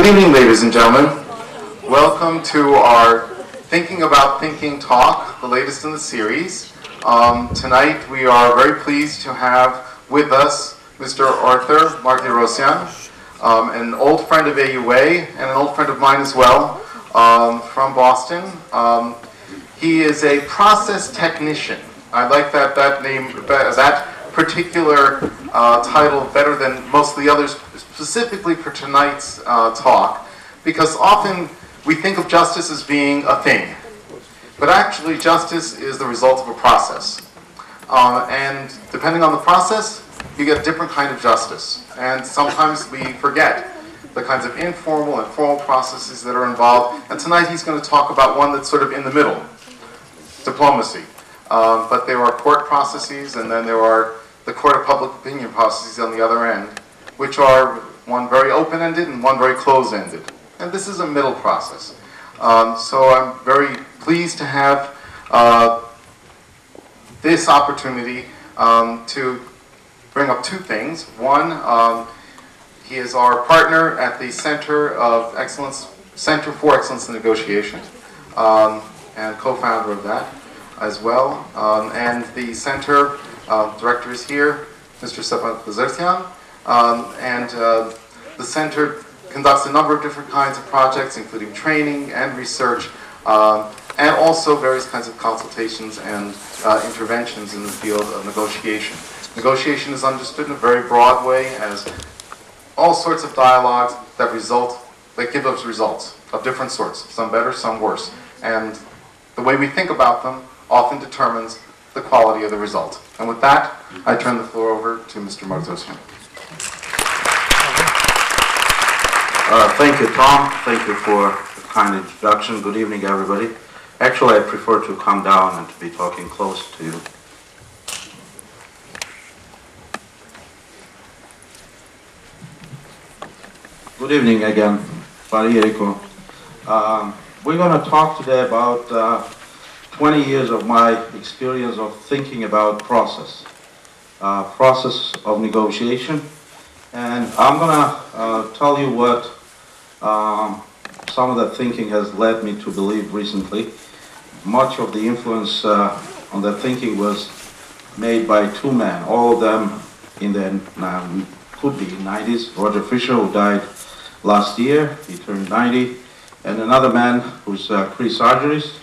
Good evening, ladies and gentlemen. Welcome to our Thinking About Thinking talk, the latest in the series. Um, tonight, we are very pleased to have with us Mr. Arthur Martirosyan, um, an old friend of AUA and an old friend of mine as well, um, from Boston. Um, he is a process technician. I like that that name, that particular uh, title better than most of the others, specifically for tonight's uh, talk, because often we think of justice as being a thing, but actually justice is the result of a process. Uh, and depending on the process, you get different kind of justice. And sometimes we forget the kinds of informal and formal processes that are involved. And tonight he's going to talk about one that's sort of in the middle, diplomacy. Um, but there are court processes, and then there are the court of public opinion processes on the other end, which are one very open-ended and one very closed-ended. And this is a middle process. Um, so I'm very pleased to have uh, this opportunity um, to bring up two things. One, um, he is our partner at the Center of Excellence, Center for Excellence in Negotiation, um, and co-founder of that as well. Um, and the center uh, director is here, Mr. Stepan Kozertian. Um, and uh, the center conducts a number of different kinds of projects, including training and research, um, and also various kinds of consultations and uh, interventions in the field of negotiation. Negotiation is understood in a very broad way as all sorts of dialogues that result, that give us results of different sorts, some better, some worse. And the way we think about them often determines the quality of the result. And with that, I turn the floor over to Mr. Martirosyan. Uh, thank you, Tom. Thank you for the kind introduction. Good evening, everybody. Actually, I prefer to come down and to be talking close to you. Good evening again, Farierico. Um, we're going to talk today about uh, 20 years of my experience of thinking about process, uh, process of negotiation, and I'm going to uh, tell you what um, some of that thinking has led me to believe recently. Much of the influence uh, on that thinking was made by two men, all of them in the um, could be 90s. Roger Fisher, who died last year, he turned 90, and another man who's uh, Chris Argyris,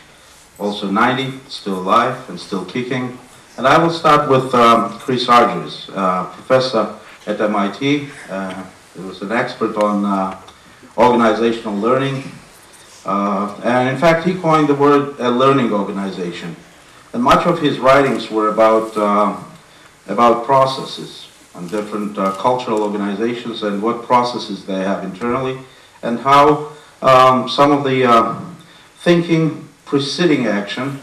also 90, still alive and still kicking. And I will start with um, Chris Argyris, uh, professor at MIT. Uh, he was an expert on uh, organizational learning. Uh, and in fact, he coined the word a learning organization. And much of his writings were about, uh, about processes and different uh, cultural organizations and what processes they have internally and how um, some of the uh, thinking preceding action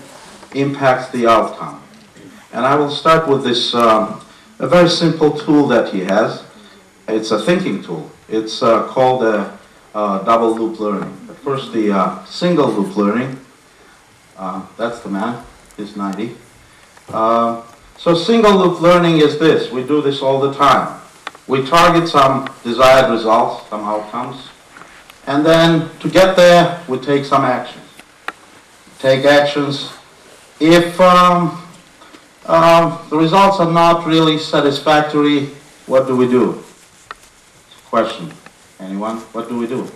impacts the outcome. And I will start with this, um, a very simple tool that he has. It's a thinking tool. It's uh, called a uh, double loop learning. First the uh, single loop learning. Uh, that's the man, he's 90. Uh, so single loop learning is this. We do this all the time. We target some desired results, some outcomes, and then to get there, we take some actions. Take actions. If um, uh, the results are not really satisfactory, what do we do? Question. Anyone? What do we do?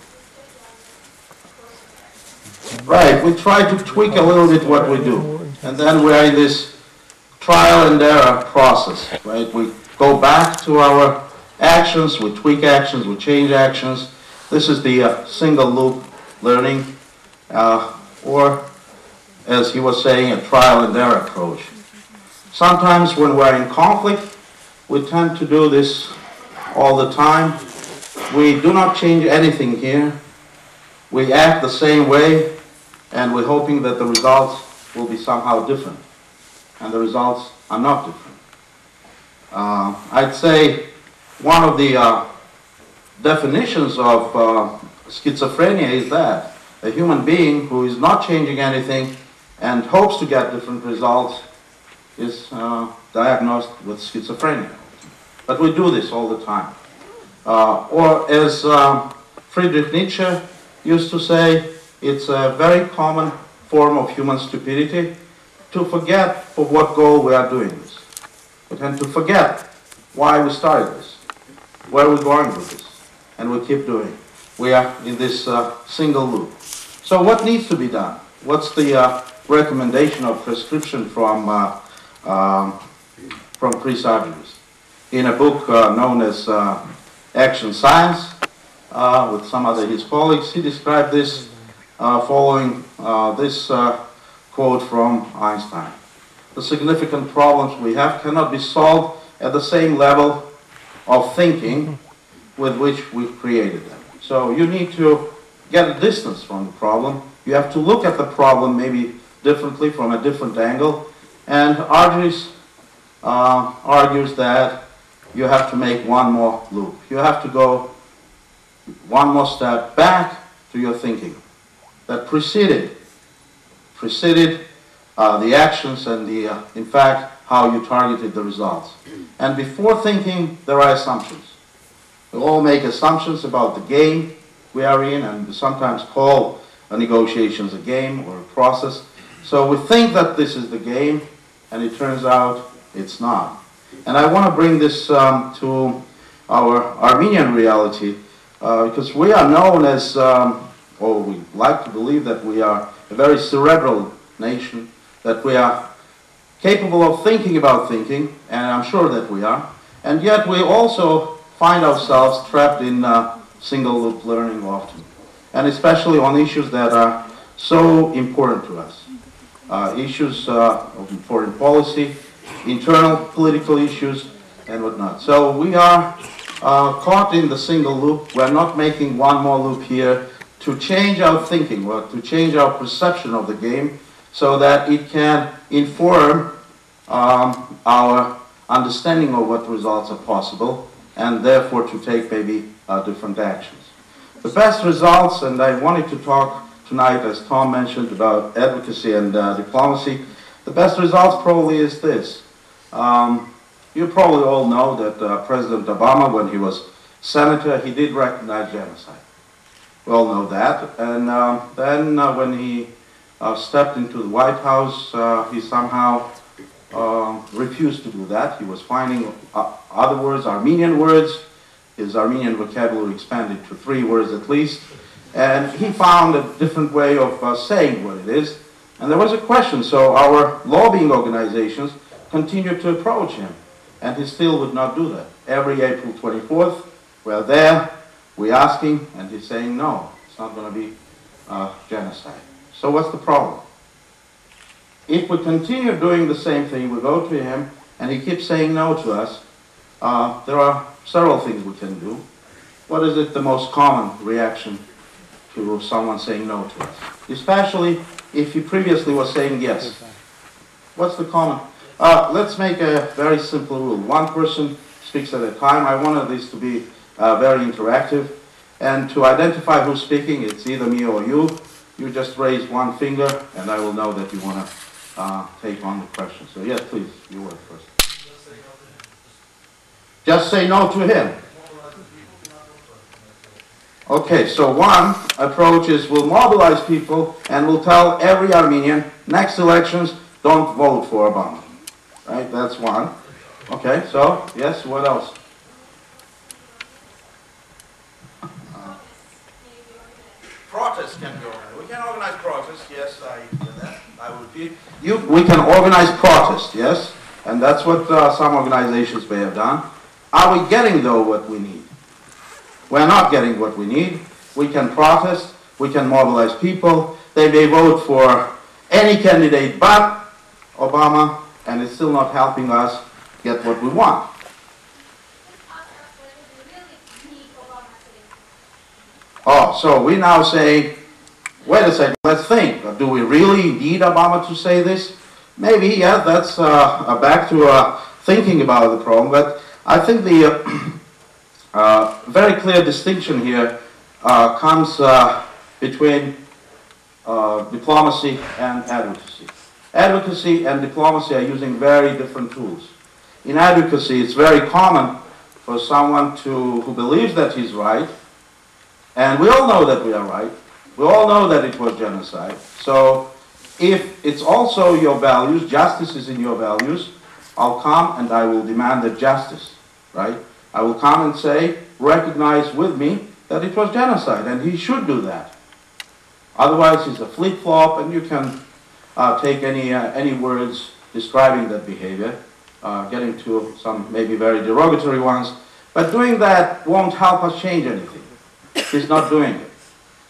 Right, we try to tweak a little bit what we do. And then we're in this trial and error process, right? We go back to our actions, we tweak actions, we change actions. This is the uh, single loop learning, uh, or as he was saying, a trial and error approach. Sometimes when we're in conflict, we tend to do this all the time. We do not change anything here. We act the same way, and we're hoping that the results will be somehow different. And the results are not different. Uh, I'd say one of the uh, definitions of uh, schizophrenia is that a human being who is not changing anything and hopes to get different results is uh, diagnosed with schizophrenia. But we do this all the time. Uh, or as um, Friedrich Nietzsche used to say it's a very common form of human stupidity to forget for what goal we are doing this. And to forget why we started this, where we're going with this, and we keep doing. We are in this uh, single loop. So what needs to be done? What's the uh, recommendation or prescription from uh, um, from Chris? In a book uh, known as uh, Action Science, uh, with some other his colleagues, he described this following this quote from Einstein. The significant problems we have cannot be solved at the same level of thinking with which we created them. So you need to get a distance from the problem. You have to look at the problem maybe differently from a different angle. And Argyris uh, argues that you have to make one more loop. You have to go one more step back to your thinking that preceded preceded uh, the actions and the, uh, in fact, how you targeted the results. And before thinking, there are assumptions. We all make assumptions about the game we are in, and sometimes call a negotiations a game or a process. So we think that this is the game, and it turns out it's not. And I want to bring this um, to our Armenian reality, uh, because we are known as, um, or we like to believe that we are a very cerebral nation, that we are capable of thinking about thinking, and I'm sure that we are, and yet we also find ourselves trapped in uh, single loop learning often, and especially on issues that are so important to us. Uh, issues uh, of foreign policy, internal political issues, and whatnot. So we are uh, caught in the single loop. We're not making one more loop here to change our thinking or to change our perception of the game so that it can inform um, our understanding of what results are possible and therefore to take maybe uh, different actions. The best results, and I wanted to talk tonight, as Tom mentioned, about advocacy and uh, diplomacy. The best results probably is this. Um, you probably all know that uh, President Obama, when he was senator, he did recognize genocide. We all know that. And uh, then when he uh, stepped into the White House, uh, he somehow uh, refused to do that. He was finding uh, other words, Armenian words. His Armenian vocabulary expanded to three words at least. And he found a different way of saying what it is. And there was a question. So our lobbying organizations continued to approach him. And he still would not do that. Every April 24th, we're there we're asking, and he's saying, no, it's not going to be uh, genocide. So what's the problem? If we continue doing the same thing, we go to him, and he keeps saying no to us, uh, there are several things we can do. What is it the most common reaction to someone saying no to us? Especially if he previously was saying yes. What's the common? Uh, let's make a very simple rule. One person speaks at a time. I wanted this to be uh, very interactive. And to identify who's speaking, it's either me or you. You just raise one finger, and I will know that you want to uh, take on the question. So yes, please, you were first. Just say no to him. Okay, so one approach is we'll mobilize people and we'll tell every Armenian, next elections, don't vote for Obama. Right, that's one. Okay, so, yes, what else? protests can be organized. We can organize protests, yes, I, I would repeat. You, we can organize protests, yes, and that's what uh, some organizations may have done. Are we getting, though, what we need? We're not getting what we need. We can protest, we can mobilize people, they may vote for any candidate but Obama, and it's still not helping us get what we want. Oh, so we now say, wait a second, let's think. Do we really need Obama to say this? Maybe, yeah, that's uh, back to uh, thinking about the problem. But I think the uh, uh very clear distinction here uh, comes uh, between diplomacy and advocacy. Advocacy and diplomacy are using very different tools. In advocacy, it's very common for someone to, who believes that he's right And we all know that we are right. We all know that it was genocide. So if it's also your values, justice is in your values, I'll come and I will demand that justice, right? I will come and say, recognize with me that it was genocide, and he should do that. Otherwise, it's a flip-flop, and you can uh, take any, uh, any words describing that behavior, uh, getting to some maybe very derogatory ones, but doing that won't help us change anything. He's not doing it.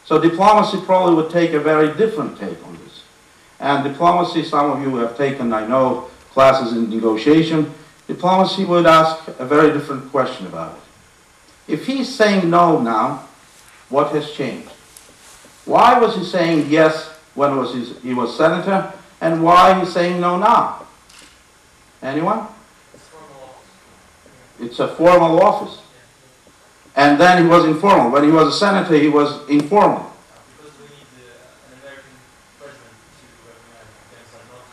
So diplomacy probably would take a very different take on this. And diplomacy, some of you have taken, I know, classes in negotiation, diplomacy would ask a very different question about it. If he's saying no now, what has changed? Why was he saying yes when was his, he was senator, and why he's saying no now? Anyone? It's a formal office. And then he was informal. When he was a senator, he was informal. Because we need uh, an American president to recognize genocide, not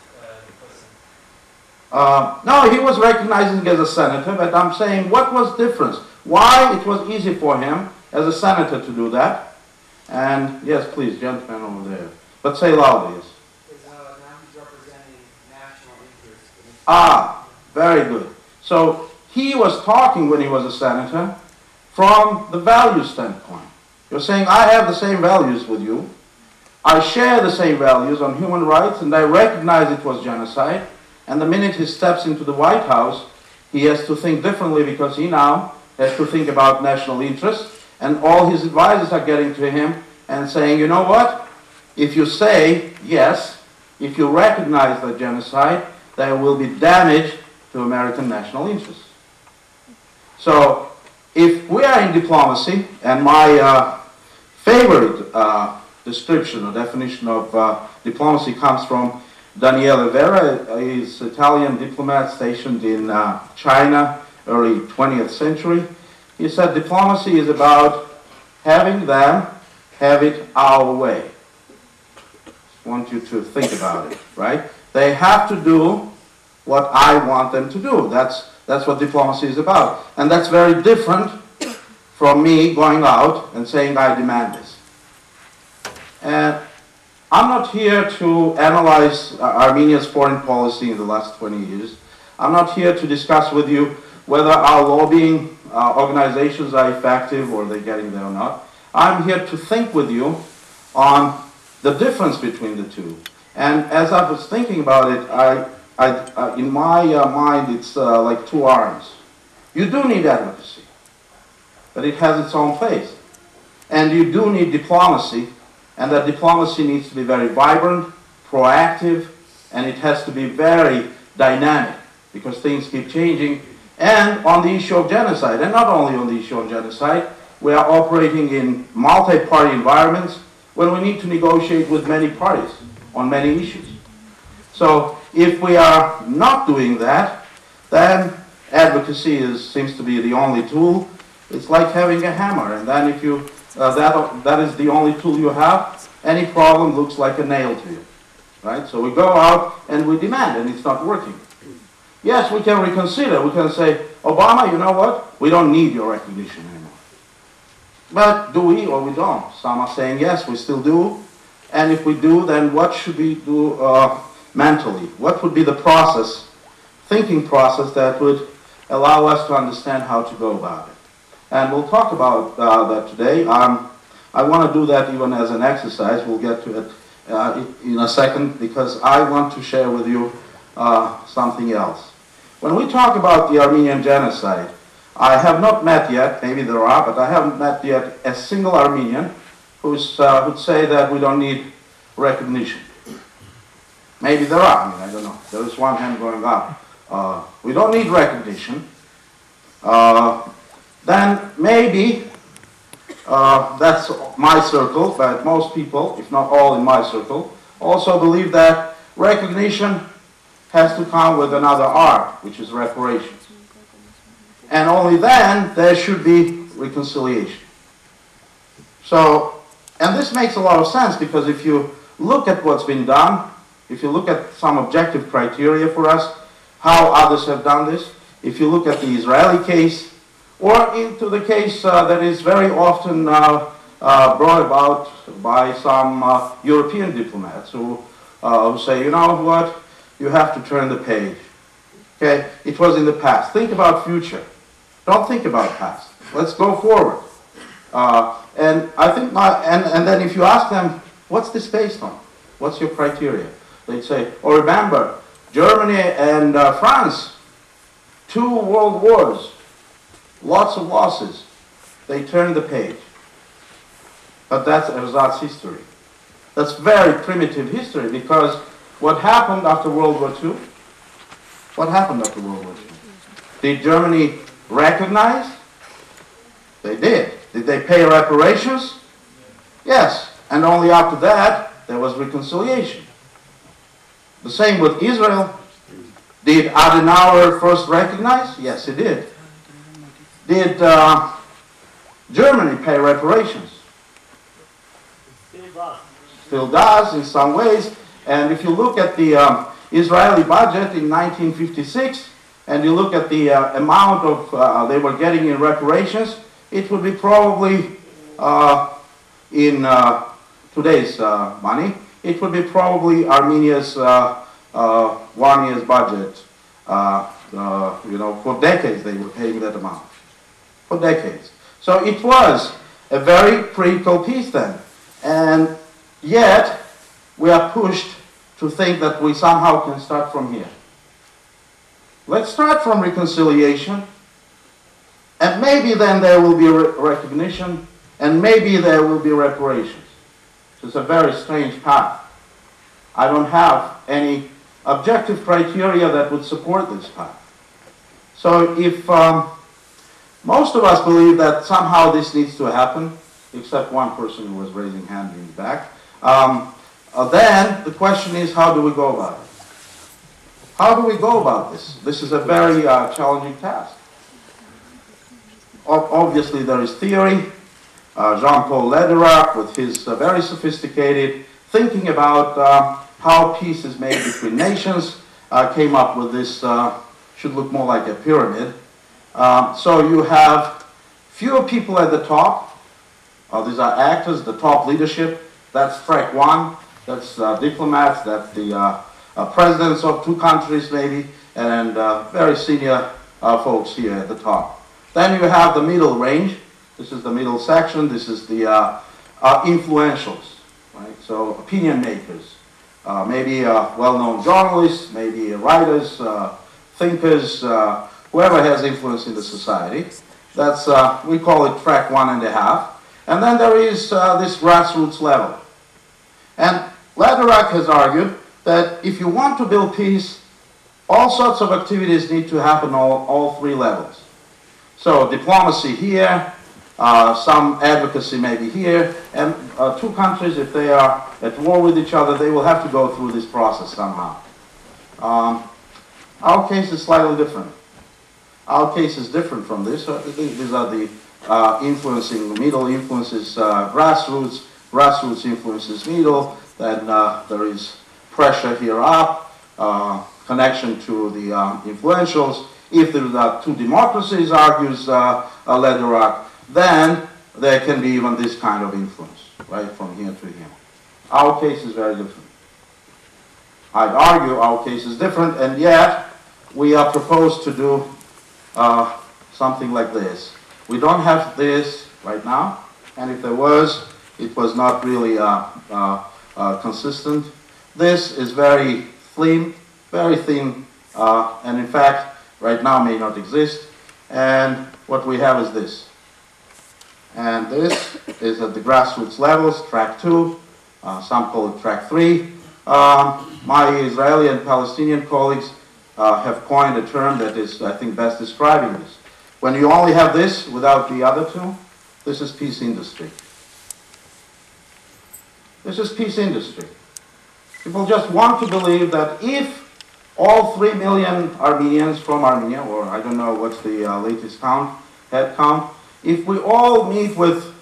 uh, no, he was recognizing as a senator, but I'm saying what was the difference? Why it was easy for him as a senator to do that? And yes, please, gentlemen over there. But say loudly, yes. Uh, now he's representing national interests. Ah, very good. So he was talking when he was a senator from the value standpoint. You're saying, I have the same values with you. I share the same values on human rights, and I recognize it was genocide. And the minute he steps into the White House, he has to think differently because he now has to think about national interests. And all his advisors are getting to him and saying, you know what? If you say yes, if you recognize the genocide, there will be damage to American national interests. So, if we are in diplomacy, and my uh, favorite uh, description or definition of uh, diplomacy comes from Daniele Varè, is Italian diplomat stationed in uh, China, early 20th century. He said diplomacy is about having them have it our way. Just want you to think about it, right? They have to do what I want them to do. That's, that's what diplomacy is about. And that's very different from me going out and saying, I demand this. And I'm not here to analyze uh, Armenia's foreign policy in the last 20 years. I'm not here to discuss with you whether our lobbying uh, organizations are effective or they're getting there or not. I'm here to think with you on the difference between the two. And as I was thinking about it, I, I, uh, in my uh, mind, it's uh, like two arms. You do need advocacy, but it has its own place. And you do need diplomacy, and that diplomacy needs to be very vibrant, proactive, and it has to be very dynamic because things keep changing. And on the issue of genocide, and not only on the issue of genocide, we are operating in multi-party environments when we need to negotiate with many parties on many issues. So if we are not doing that, then advocacy is, seems to be the only tool. It's like having a hammer, and then if you uh, that that is the only tool you have, any problem looks like a nail to you, right? So we go out and we demand, and it's not working. Yes, we can reconsider. We can say, Obama, you know what? We don't need your recognition anymore. But do we or we don't? Some are saying yes, we still do. And if we do, then what should we do uh, mentally? What would be the process, thinking process that would allow us to understand how to go about it? And we'll talk about uh, that today. Um, I want to do that even as an exercise. We'll get to it uh, in a second because I want to share with you uh, something else. When we talk about the Armenian genocide, I have not met yet, maybe there are, but I haven't met yet a single Armenian who's, uh, would say that we don't need recognition. Maybe there are, I mean, I don't know. There is one hand going up. Uh, we don't need recognition. Uh, then maybe uh, that's my circle, but most people, if not all in my circle, also believe that recognition has to come with another R, which is reparations. And only then there should be reconciliation. So, and this makes a lot of sense because if you look at what's been done, if you look at some objective criteria for us, how others have done this, if you look at the Israeli case, or into the case uh, that is very often uh, uh, brought about by some European diplomats who, who say, you know what, you have to turn the page. Okay, it was in the past. Think about future. Don't think about past. Let's go forward. Uh, and I think my, and, and then if you ask them, what's this based on? What's your criteria? They'd say, oh, remember, Germany and uh, France, two world wars, lots of losses. They turned the page. But that's ersatz history. That's very primitive history because what happened after World War II? What happened after World War II? Did Germany recognize? They did. Did they pay reparations? Yes. And only after that, there was reconciliation. The same with Israel. Did Adenauer first recognize? Yes, he did. Did uh, Germany pay reparations? Still does in some ways. And if you look at the um, Israeli budget in 1956, and you look at the uh, amount of uh, they were getting in reparations, it would be probably uh, in uh, today's uh, money, it would be probably Armenia's one year's budget. you know, for decades they were paying that amount. For decades. So it was a very critical piece then. And yet, we are pushed to think that we somehow can start from here. Let's start from reconciliation, and maybe then there will be re recognition, and maybe there will be reparations. It's a very strange path. I don't have any objective criteria that would support this path. So if um, most of us believe that somehow this needs to happen, except one person who was raising hand in the back, um, uh, then the question is, how do we go about it? How do we go about this? This is a very uh, challenging task. O obviously, there is theory. Uh, Jean-Paul Lederach, with his uh, very sophisticated thinking about uh, how peace is made between nations, uh, came up with this, should look more like a pyramid. Um, so you have fewer people at the top. Uh, these are actors, the top leadership. That's track one. That's uh, diplomats. That's the uh, uh, presidents of two countries maybe, and uh, very senior uh, folks here at the top. Then you have the middle range. This is the middle section. This is the influentials, right? So opinion makers, maybe well-known journalists, maybe writers, thinkers, whoever has influence in the society. That's, uh, we call it track one and a half. And then there is uh, this grassroots level. And Lederach has argued that if you want to build peace, all sorts of activities need to happen all, all three levels. So diplomacy here, uh, some advocacy maybe here, and uh, two countries, if they are at war with each other, they will have to go through this process somehow. Um, our case is slightly different. Our case is different from this. Uh, these are the uh, influencing, middle influences uh, grassroots, grassroots influences middle, then uh, there is pressure here up, uh, connection to the um, influentials. If there are two democracies, argues uh, Lederach, then there can be even this kind of influence, right, from here to here. Our case is very different. I'd argue our case is different, and yet we are proposed to do uh, something like this. We don't have this right now, and if there was, it was not really uh, uh, uh consistent this is very thin, very thin, and in fact, right now may not exist. And what we have is this. And this is at the grassroots levels, track two, uh, some call it track three. My Israeli and Palestinian colleagues uh, have coined a term that is, I think, best describing this. When you only have this without the other two, this is peace industry. This is peace industry. People just want to believe that if all 3 million Armenians from Armenia, or I don't know what's the uh, latest count, head count, if we all meet with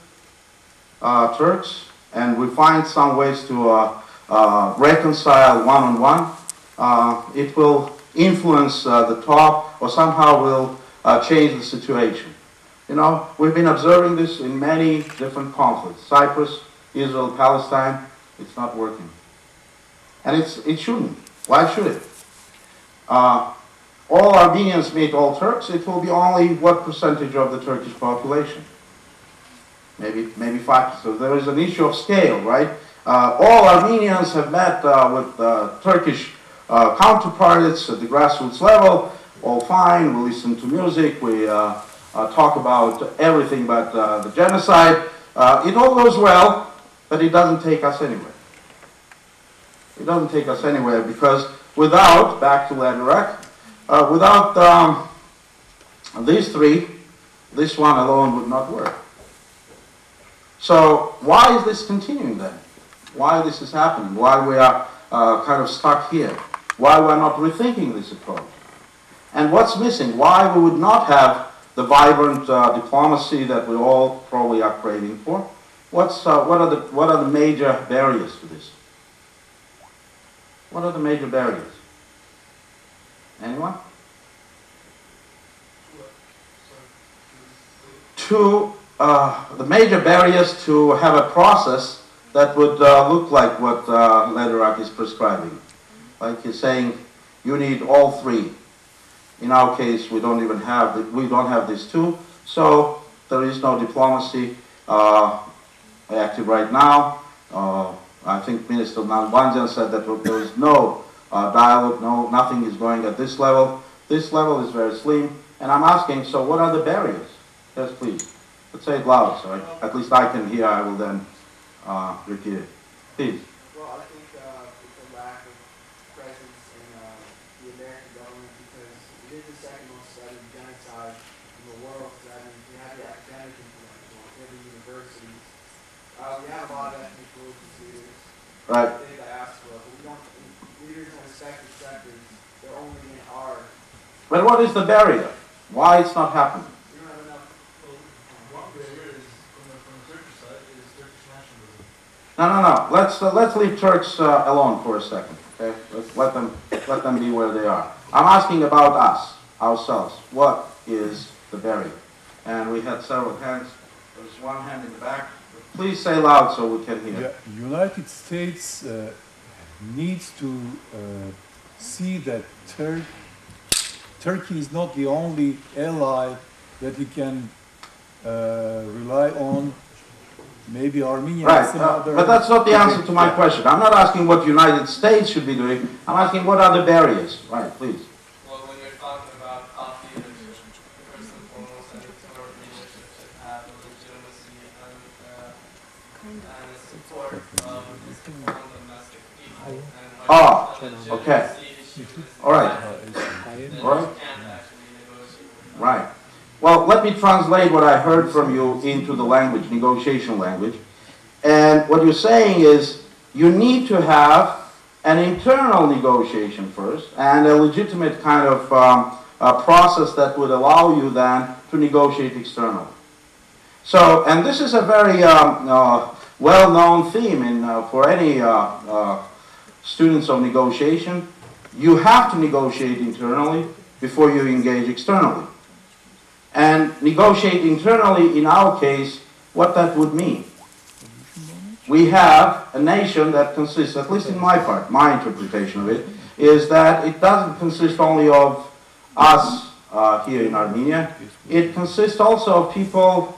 uh, Turks and we find some ways to uh, uh reconcile one-on-one, -on -one, it will influence uh, the top or somehow will uh, change the situation. You know, we've been observing this in many different conflicts. Cyprus, Israel, Palestine, it's not working. And it's, it shouldn't. Why should it? Uh, all Armenians meet all Turks, it will be only what percentage of the Turkish population? Maybe, maybe 5. So there is an issue of scale, right? Uh, all Armenians have met uh, with uh, Turkish uh, counterparts at the grassroots level, all fine, we listen to music, we uh, uh, talk about everything but uh, the genocide. Uh, it all goes well, but it doesn't take us anywhere. It doesn't take us anywhere because without, back to Lederach, uh, without um, these three, this one alone would not work. So why is this continuing then? Why this is happening? Why we are uh, kind of stuck here? Why we're not rethinking this approach? And what's missing? Why we would not have the vibrant uh, diplomacy that we all probably are craving for? What's, uh, what, are the, what are the major barriers to this? What are the major barriers? Anyone? To uh, the major barriers to have a process that would uh, look like what uh, Lederach is prescribing. Like he's saying, you need all three. In our case, we don't even have we don't have these two, so there is no diplomacy uh, active right now. Uh, I think Minister Nalbandian said that there is no uh, dialogue, no nothing is going at this level. This level is very slim, and I'm asking, so what are the barriers? Yes, please. Let's say it loud, so I, at least I can hear. I will then uh, repeat it. Please. Well, I think uh, it's a lack of presence in uh, the American government because it is the second most studied genocide in the world. So, I mean, we have the academic intellectual, we have. Uh, we have a lot of ethnic groups and leaders. Right. Big diaspora, but we don't, leaders in respective sectors, they're only in our, But what is the barrier? Why it's not happening? we don't have enough Well, one barrier is, from the, from the Turkish side, is Turkish nationalism. No, no, no. Let's uh, let's leave Turks uh, alone for a second. Okay, let's let them let them be where they are. I'm asking about us, ourselves. What is the barrier? And we had several hands. There's one hand in the back. Please say loud so we can hear. The United States uh, needs to uh, see that Tur- Turkey is not the only ally that he can uh, rely on. Maybe Armenia Right, but that's not the answer to my question. I'm not asking what United States should be doing. I'm asking what are the barriers. Right, please. Well, when you're talking about top leadership, first and foremost, I think for leadership should have a legitimacy and, uh, and a support of its own domestic people. And when Ah, okay. All right. All right. Right. Well, let me translate what I heard from you into the language, negotiation language. And what you're saying is you need to have an internal negotiation first and a legitimate kind of um, process that would allow you then to negotiate externally. So, and this is a very um, uh, well-known theme in, uh, for any uh, uh, students of negotiation. You have to negotiate internally before you engage externally. And negotiate internally, in our case, what that would mean. We have a nation that consists, at least in my part, my interpretation of it, is that it doesn't consist only of us uh, here in Armenia. It consists also of people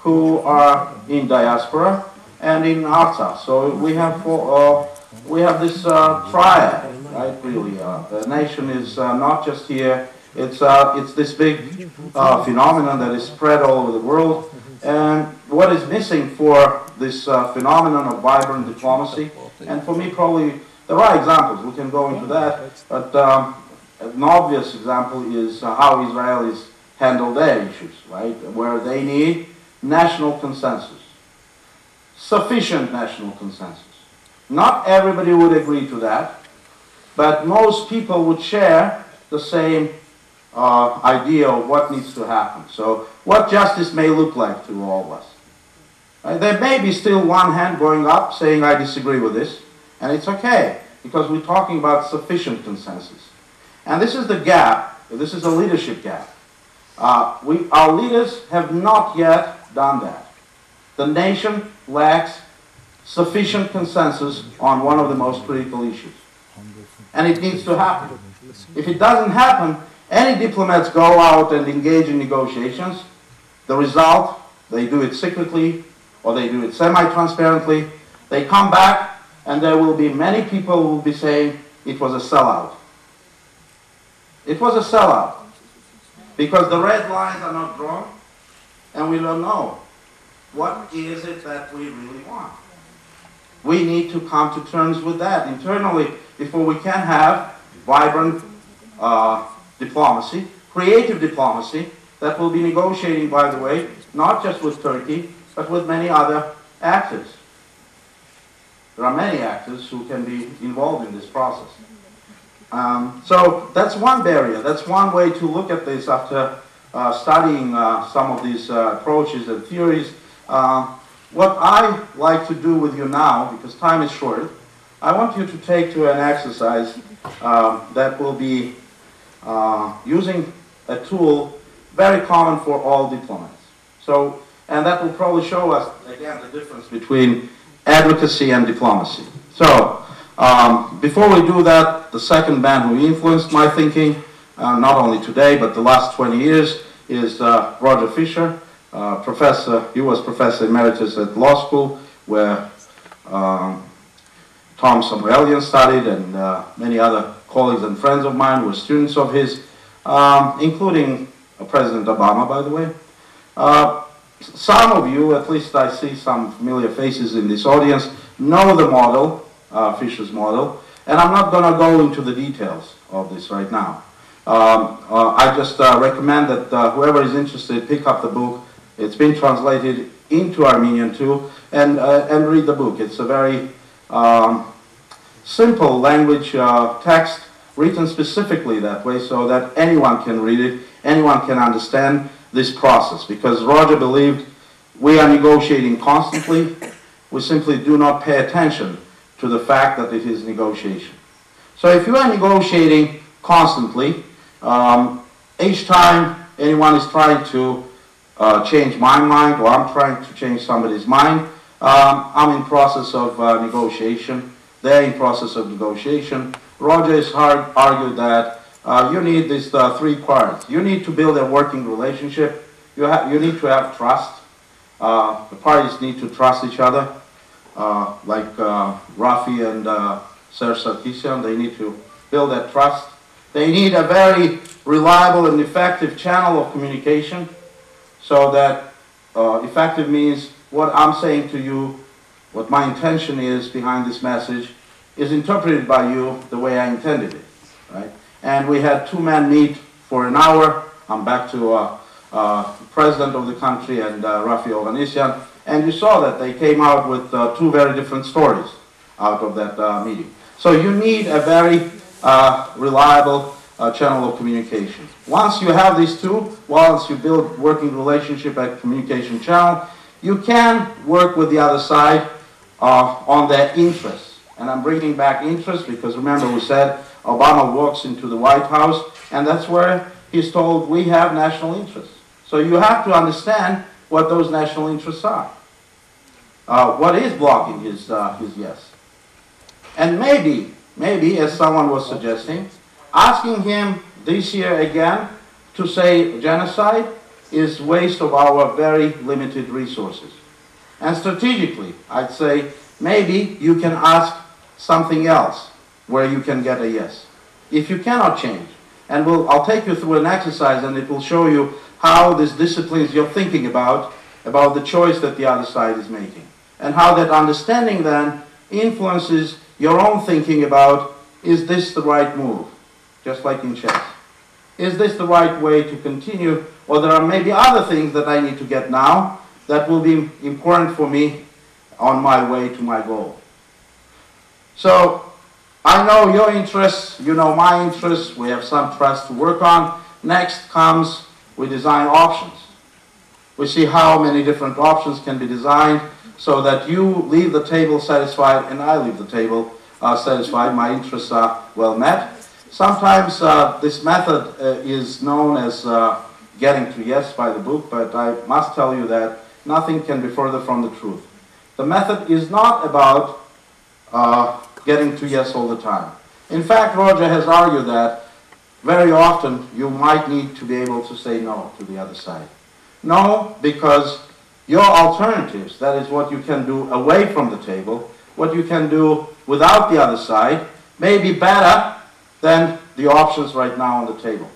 who are in diaspora and in Artsakh. So we have four, uh, we have this uh, triad, right? Really, uh, the nation is uh, not just here. It's uh, it's this big uh, phenomenon that is spread all over the world. And what is missing for this uh, phenomenon of vibrant diplomacy, and for me probably there are examples. We can go into that, but um, an obvious example is how Israelis handle their issues, right? Where they need national consensus, sufficient national consensus. Not everybody would agree to that, but most people would share the same uh, idea of what needs to happen. So, what justice may look like to all of us. Uh, there may be still one hand going up saying, I disagree with this, and it's okay, because we're talking about sufficient consensus. And this is the gap, this is a leadership gap. Uh, we, our leaders have not yet done that. The nation lacks sufficient consensus on one of the most critical issues. And it needs to happen. If it doesn't happen, any diplomats go out and engage in negotiations. The result, they do it secretly or they do it semi-transparently. They come back and there will be many people who will be saying it was a sellout. It was a sellout because the red lines are not drawn and we don't know what is it that we really want. We need to come to terms with that internally before we can have vibrant uh, diplomacy, creative diplomacy that will be negotiating, by the way, not just with Turkey, but with many other actors. There are many actors who can be involved in this process. Um, so that's one barrier. That's one way to look at this after uh, studying uh, some of these uh, approaches and theories. Uh, what I like to do with you now, because time is short, I want you to take to an exercise uh, that will be uh, using a tool very common for all diplomats. So, and that will probably show us again the difference between advocacy and diplomacy. So, um, before we do that, the second man who influenced my thinking, uh, not only today but the last 20 years, is uh, Roger Fisher, uh, professor. He was professor emeritus at law school, where um, Tom Samuelian studied, and uh, many other colleagues and friends of mine were students of his, um, including uh, President Obama, by the way. Uh, some of you, at least I see some familiar faces in this audience, know the model, uh, Fisher's model, and I'm not going to go into the details of this right now. Um, uh, I just uh, recommend that uh, whoever is interested pick up the book. It's been translated into Armenian too, and, uh, and read the book. It's a very um, simple language uh, text written specifically that way so that anyone can read it, anyone can understand this process. Because Roger believed we are negotiating constantly, we simply do not pay attention to the fact that it is negotiation. So if you are negotiating constantly, um, each time anyone is trying to uh, change my mind or I'm trying to change somebody's mind, um, I'm in process of uh, negotiation. They're in process of negotiation. Roger has hard, argued that uh, you need these uh, three parts. You need to build a working relationship. You, you need to have trust. Uh, the parties need to trust each other. Like Raffi and uh, Serge Sarkisian, they need to build that trust. They need a very reliable and effective channel of communication so that uh, effective means what I'm saying to you, what my intention is behind this message, is interpreted by you the way I intended it, right? And we had two men meet for an hour. I'm back to uh, uh, president of the country and uh, Raffi Hovannisian, and you saw that they came out with uh, two very different stories out of that uh, meeting. So you need a very uh, reliable uh, channel of communication. Once you have these two, once you build working relationship at communication channel, you can work with the other side uh, on their interests. And I'm bringing back interest because remember we said Obama walks into the White House and that's where he's told we have national interests. So you have to understand what those national interests are. Uh, what is blocking his, uh, his yes? And maybe, maybe, as someone was suggesting, asking him this year again to say genocide is waste of our very limited resources. And strategically, I'd say maybe you can ask something else where you can get a yes. If you cannot change, and we'll, I'll take you through an exercise and it will show you how these disciplines you're thinking about, about the choice that the other side is making. And how that understanding then influences your own thinking about, is this the right move? Just like in chess. Is this the right way to continue? Or there are maybe other things that I need to get now that will be important for me on my way to my goal. So, I know your interests, you know my interests, we have some trust to work on. Next comes, we design options. We see how many different options can be designed so that you leave the table satisfied and I leave the table uh, satisfied, my interests are well met. Sometimes uh, this method uh, is known as uh, getting to yes by the book, but I must tell you that nothing can be further from the truth. The method is not about uh, getting to yes all the time. In fact, Roger has argued that very often you might need to be able to say no to the other side. No, because your alternatives, that is what you can do away from the table, what you can do without the other side, may be better than the options right now on the table.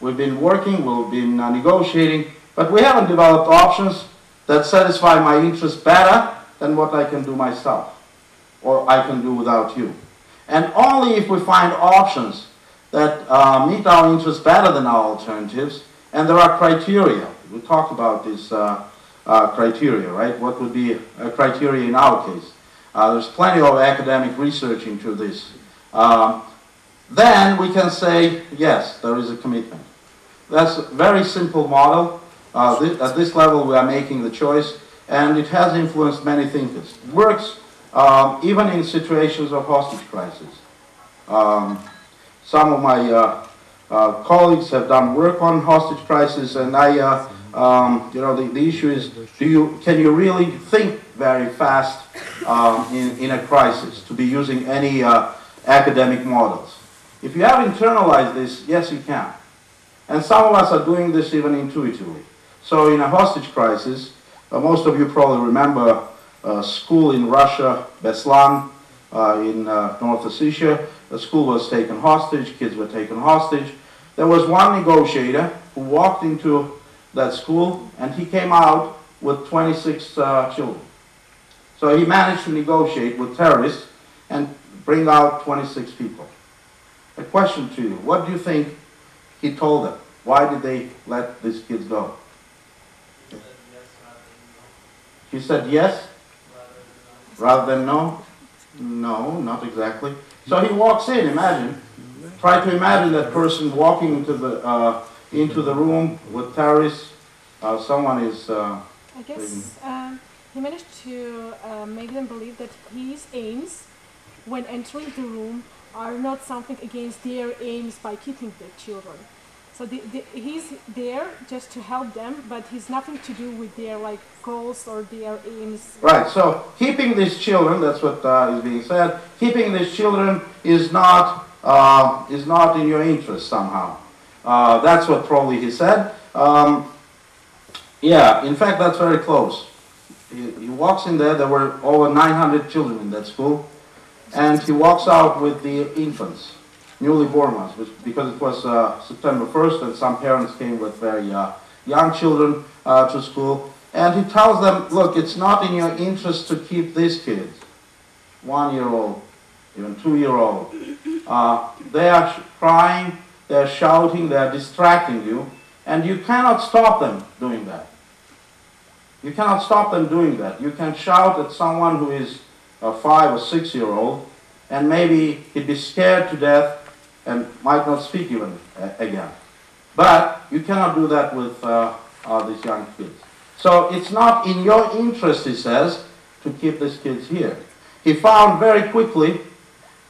We've been working, we've been uh, negotiating, but we haven't developed options that satisfy my interests better than what I can do myself or I can do without you. And only if we find options that uh, meet our interests better than our alternatives, and there are criteria. We talked about this uh, uh, criteria, right? What would be a criteria in our case? Uh, there's plenty of academic research into this. Um, then we can say, yes, there is a commitment. That's a very simple model. Uh, thi- at this level, we are making the choice, and it has influenced many thinkers. It works um, even in situations of hostage crisis. Um, some of my uh, uh, colleagues have done work on hostage crisis, and I, uh, um, you know, the, the issue is, do you, can you really think very fast um, in, in a crisis to be using any uh, academic models? If you have internalized this, yes, you can. And some of us are doing this even intuitively. So in a hostage crisis, uh, most of you probably remember a school in Russia, Beslan, uh, in uh, North Ossetia. The school was taken hostage, kids were taken hostage. There was one negotiator who walked into that school and he came out with 26 uh, children. So he managed to negotiate with terrorists and bring out 26 people. A question to you, what do you think he told them? Why did they let these kids go? Said yes rather than no. He said yes Rather than no. no? No, not exactly. So he walks in, imagine. Try to imagine that person walking into the, uh, into the room with terrorists. Uh, someone is, uh, I guess um, he managed to uh, make them believe that his aims when entering the room are not something against their aims by keeping the children. So the, the, he's there just to help them, but he's nothing to do with their like goals or their aims. right, so keeping these children, that's what uh, is being said, keeping these children is not, uh, is not in your interest somehow. Uh, that's what probably he said. Um, yeah, in fact, that's very close. He, he walks in there, there were over 900 children in that school, and he walks out with the infants, newly born ones, which, because it was uh, September 1st, and some parents came with very uh, young children uh, to school, and he tells them, look, it's not in your interest to keep these kids, one year old, even two year old. Uh, they are crying, they are shouting, they are distracting you, and you cannot stop them doing that. You cannot stop them doing that. You can shout at someone who is a five or six year old, and maybe he'd be scared to death and might not speak even uh, again. But you cannot do that with uh, uh, these young kids. So it's not in your interest, he says, to keep these kids here. He found very quickly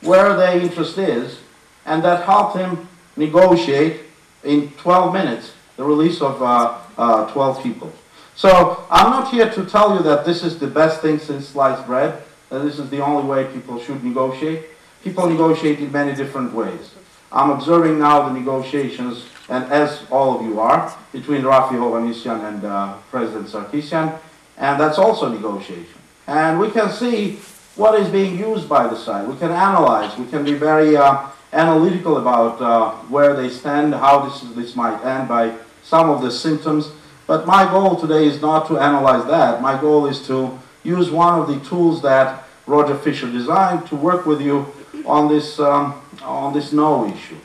where their interest is, and that helped him negotiate in 12 minutes the release of uh, uh, 12 people. So I'm not here to tell you that this is the best thing since sliced bread, that this is the only way people should negotiate. People negotiate in many different ways. I'm observing now the negotiations, and as all of you are, between Raffi Hovannisian and uh, President Sarkisian, and that's also negotiation. And we can see what is being used by the side. We can analyze. We can be very uh, analytical about uh, where they stand, how this, this might end by some of the symptoms. But my goal today is not to analyze that. My goal is to use one of the tools that Roger Fisher designed to work with you on this, um, on this no issue.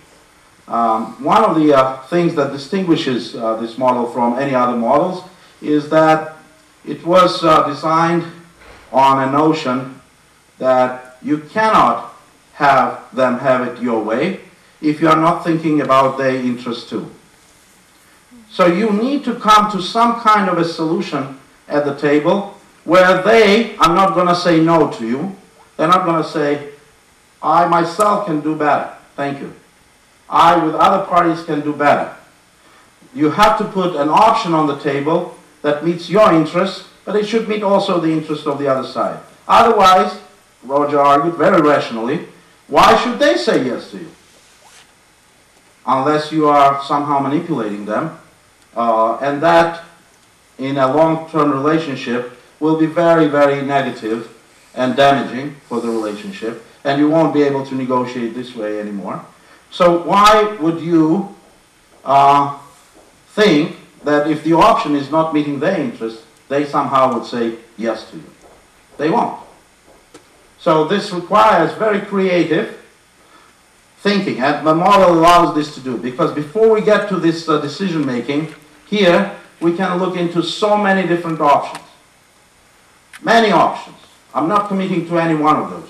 Um, one of the uh, things that distinguishes uh, this model from any other models is that it was uh, designed on a notion that you cannot have them have it your way if you are not thinking about their interest too. So you need to come to some kind of a solution at the table where they are not going to say no to you. They're not going to say, I myself can do better. Thank you. I, with other parties, can do better. you have to put an option on the table that meets your interests, but it should meet also the interest of the other side. Otherwise, Roger argued very rationally, why should they say yes to you? Unless you are somehow manipulating them. Uh, and that, in a long-term relationship, will be very, very negative and damaging for the relationship. And you won't be able to negotiate this way anymore. So why would you uh, think that if the option is not meeting their interest, they somehow would say yes to you? They won't. So this requires very creative thinking, and the model allows this to do. Because before we get to this uh, decision making, here we can look into so many different options. Many options. I'm not committing to any one of those.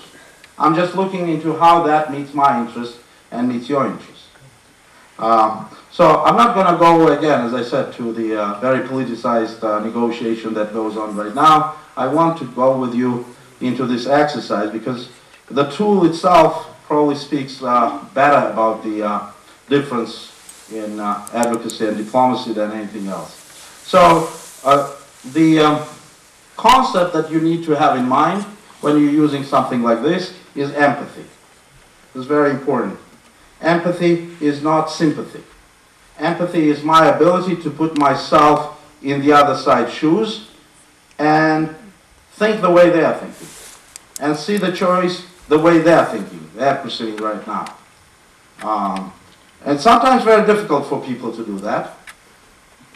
I'm just looking into how that meets my interest and meets your interest. Um, so I'm not going to go again, as I said, to the uh, very politicized uh, negotiation that goes on right now. I want to go with you into this exercise because the tool itself probably speaks uh, better about the uh, difference in uh, advocacy and diplomacy than anything else. So uh, the um, concept that you need to have in mind when you're using something like this is empathy. It's very important. Empathy is not sympathy. Empathy is my ability to put myself in the other side's shoes and think the way they're thinking and see the choice the way they're thinking, they're proceeding right now. Um, and sometimes very difficult for people to do that.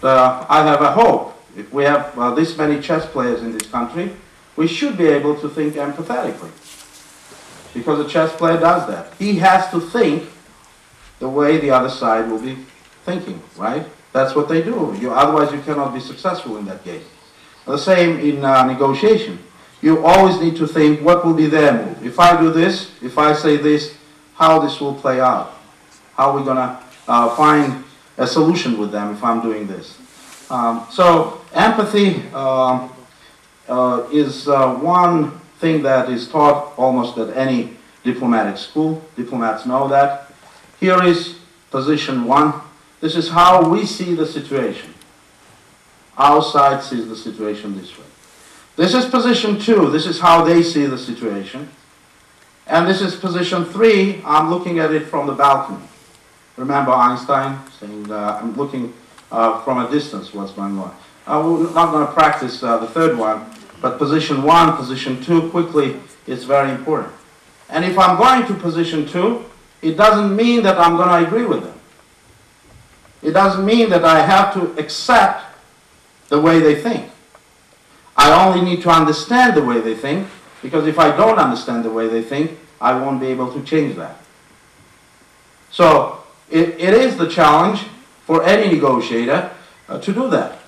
Uh, I have a hope. If we have uh, this many chess players in this country, we should be able to think empathetically. Because a chess player does that. He has to think the way the other side will be thinking, right? That's what they do. You, otherwise, you cannot be successful in that game. The same in uh, negotiation. You always need to think what will be their move. If I do this, if I say this, how this will play out. How are we going to uh, find a solution with them if I'm doing this. Um, so empathy um, uh, is uh, one thing that is taught almost at any diplomatic school. Diplomats know that. Here is position one. This is how we see the situation. Our side sees the situation this way. This is position two. This is how they see the situation. And this is position three. I'm looking at it from the balcony. Remember Einstein saying, uh, I'm looking uh, from a distance what's going on. Uh, we're not going to practice uh, the third one, but position one, position two, quickly, is very important. And if I'm going to position two, it doesn't mean that I'm going to agree with them. It doesn't mean that I have to accept the way they think. I only need to understand the way they think, because if I don't understand the way they think, I won't be able to change that. So, it, it is the challenge for any negotiator uh, to do that.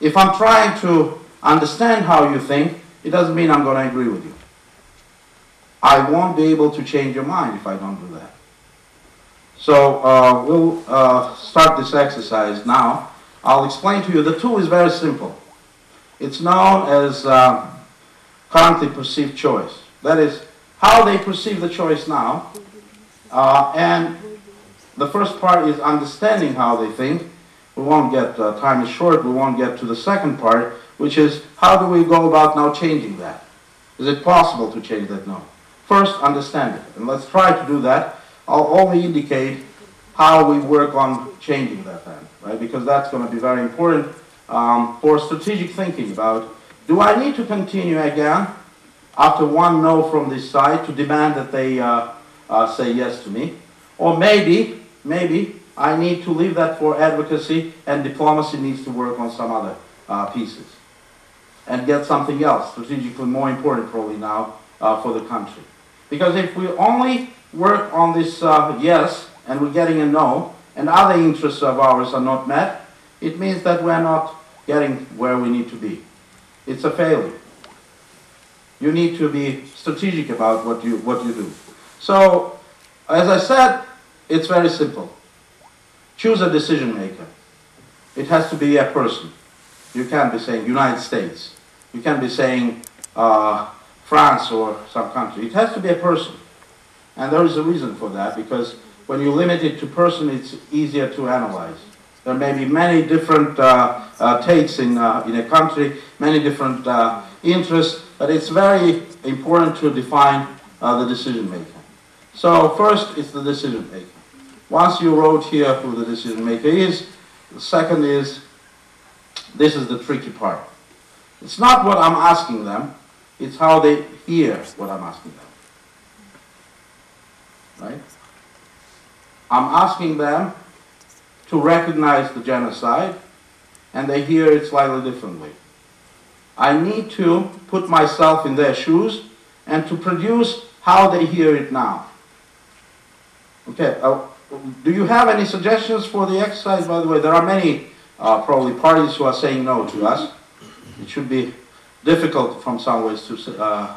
If I'm trying to understand how you think, it doesn't mean I'm going to agree with you. I won't be able to change your mind if I don't do that. So uh, we'll uh, start this exercise now. I'll explain to you. The tool is very simple. It's known as uh, currently perceived choice. That is how they perceive the choice now. Uh, and the first part is understanding how they think. We won't get, uh, time is short, we won't get to the second part, which is how do we go about now changing that? Is it possible to change that now? First, understand it. And let's try to do that. I'll only indicate how we work on changing that then, right? Because that's going to be very important um, for strategic thinking about, do I need to continue again after one no from this side to demand that they uh, uh, say yes to me? Or maybe, maybe I need to leave that for advocacy and diplomacy needs to work on some other uh, pieces and get something else, strategically more important probably now uh, for the country. Because if we only work on this uh, yes and we're getting a no and other interests of ours are not met, it means that we're not getting where we need to be. It's a failure. You need to be strategic about what you, what you do. So, as I said, it's very simple. Choose a decision maker. It has to be a person. You can't be saying United States. You can't be saying uh, France or some country. It has to be a person. And there is a reason for that because when you limit it to person, it's easier to analyze. There may be many different uh, uh, takes in, uh, in a country, many different uh, interests, but it's very important to define uh, the decision maker. So first, it's the decision maker. Once you wrote here who the decision maker is, the second is, this is the tricky part. It's not what I'm asking them, it's how they hear what I'm asking them. Right? I'm asking them to recognize the genocide, and they hear it slightly differently. I need to put myself in their shoes and to produce how they hear it now. Okay, do you have any suggestions for the exercise? By the way, there are many uh, probably parties who are saying no to us. It should be difficult from some ways to, uh,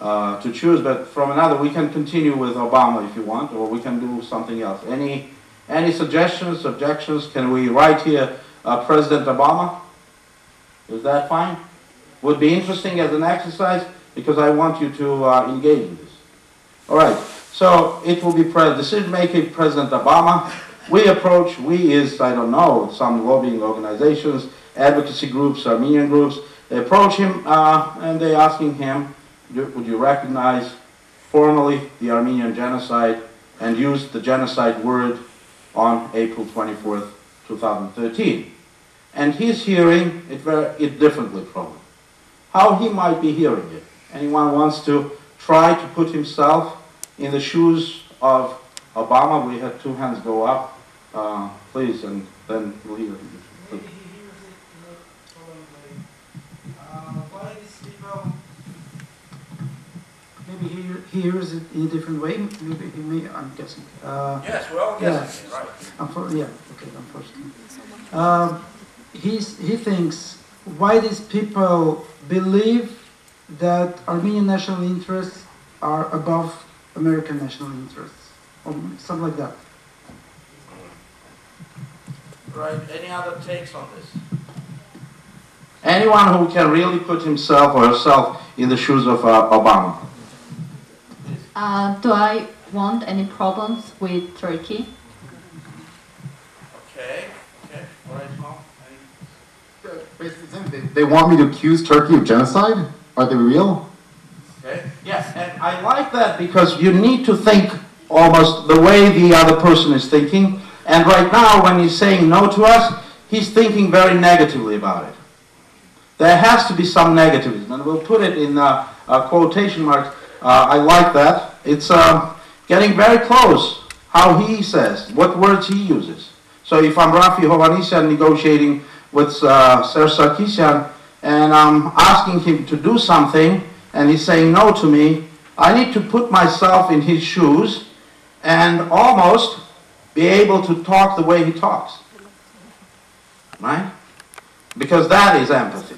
uh, to choose, but from another, we can continue with Obama if you want, or we can do something else. Any, any suggestions, objections? Can we write here uh, President Obama? Is that fine? Would be interesting as an exercise because I want you to uh, engage in this. All right, so it will be decision making President Obama. We approach, we is, I don't know, some lobbying organizations, advocacy groups, Armenian groups. They approach him uh, and they asking him, would you recognize formally the Armenian genocide and use the genocide word on April 24th, 2013? And he's hearing it, very, it differently probably. How he might be hearing it. Anyone wants to try to put himself in the shoes of Obama? We had two hands go up. Uh, please, and then we'll hear. Maybe he it in the following way. Uh, why these people? Maybe he he hears it in a different way. Maybe he may. I'm guessing. Uh, Yes, we're all guessing, right? unfor- yeah. Okay. Unfortunately, um, he's he thinks why these people believe that Armenian national interests are above American national interests, or something like that. Right, any other takes on this? Anyone who can really put himself or herself in the shoes of uh, Obama? Uh, do I want any problems with Turkey? Okay, okay, all right, Tom. Basically, the. They want me to accuse Turkey of genocide? Are they real? Okay, yes, and I like that because you need to think almost the way the other person is thinking. And right now, when he's saying no to us, he's thinking very negatively about it. There has to be some negativism, and we'll put it in uh, uh, quotation marks. Uh, I like that. It's um, getting very close how he says, what words he uses. So if I'm Raffi Hovannisian negotiating with uh, Serge Sarkisian, and I'm asking him to do something, and he's saying no to me, I need to put myself in his shoes and almost be able to talk the way he talks. Right? Because that is empathy.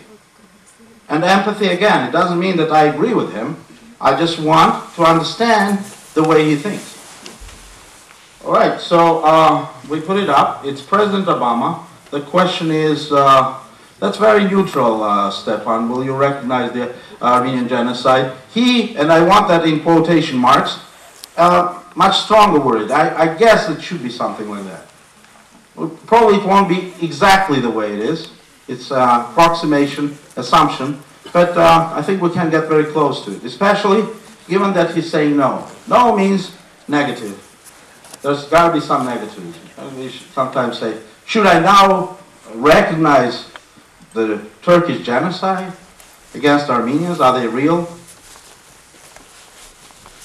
And empathy, again, it doesn't mean that I agree with him. I just want to understand the way he thinks. All right, so uh, we put it up. It's President Obama. The question is, uh, that's very neutral, uh, Stefan. Will you recognize the Armenian genocide? He, and I want that in quotation marks, uh, much stronger word. I, I guess it should be something like that. Probably it won't be exactly the way it is. It's uh, approximation, assumption, but uh, I think we can get very close to it, especially given that he's saying no. No means negative. There's got to be some negativism. We sometimes say, should I now recognize the Turkish genocide against Armenians? Are they real?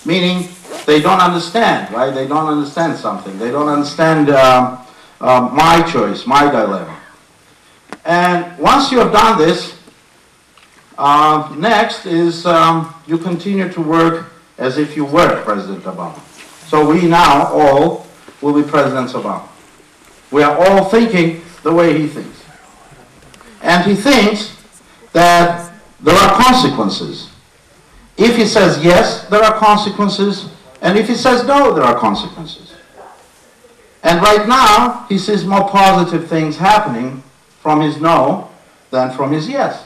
Meaning, they don't understand, right? They don't understand something. They don't understand um, my choice, my dilemma. And once you have done this, uh, next is um, you continue to work as if you were President Obama. So we now all will be President Obama. We are all thinking the way he thinks. And he thinks that there are consequences. If he says yes, there are consequences. And if he says no, there are consequences. And right now, he sees more positive things happening from his no than from his yes.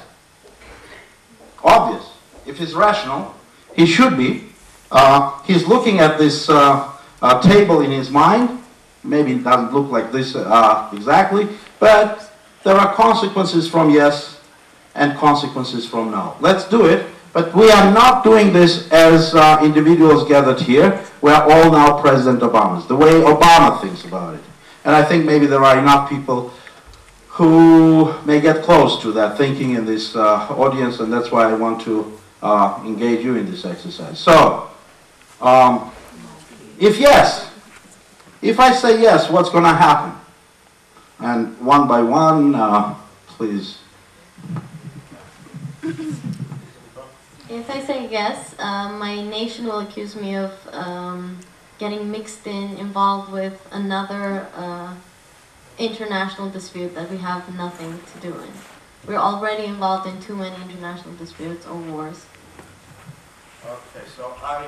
Obvious. If he's rational, he should be. Uh, he's looking at this uh, uh, table in his mind, Maybe it doesn't look like this uh, exactly, but there are consequences from yes and consequences from no. Let's do it, but we are not doing this as uh, individuals gathered here. We are all now President Obamas, the way Obama thinks about it. And I think maybe there are enough people who may get close to that thinking in this uh, audience, and that's why I want to uh, engage you in this exercise. So, um, if yes, if I say yes, what's going to happen? And one by one, uh, please. If I say yes, uh, my nation will accuse me of um, getting mixed in, involved with another uh, international dispute that we have nothing to do in. We're already involved in too many international disputes or wars. Okay, so I.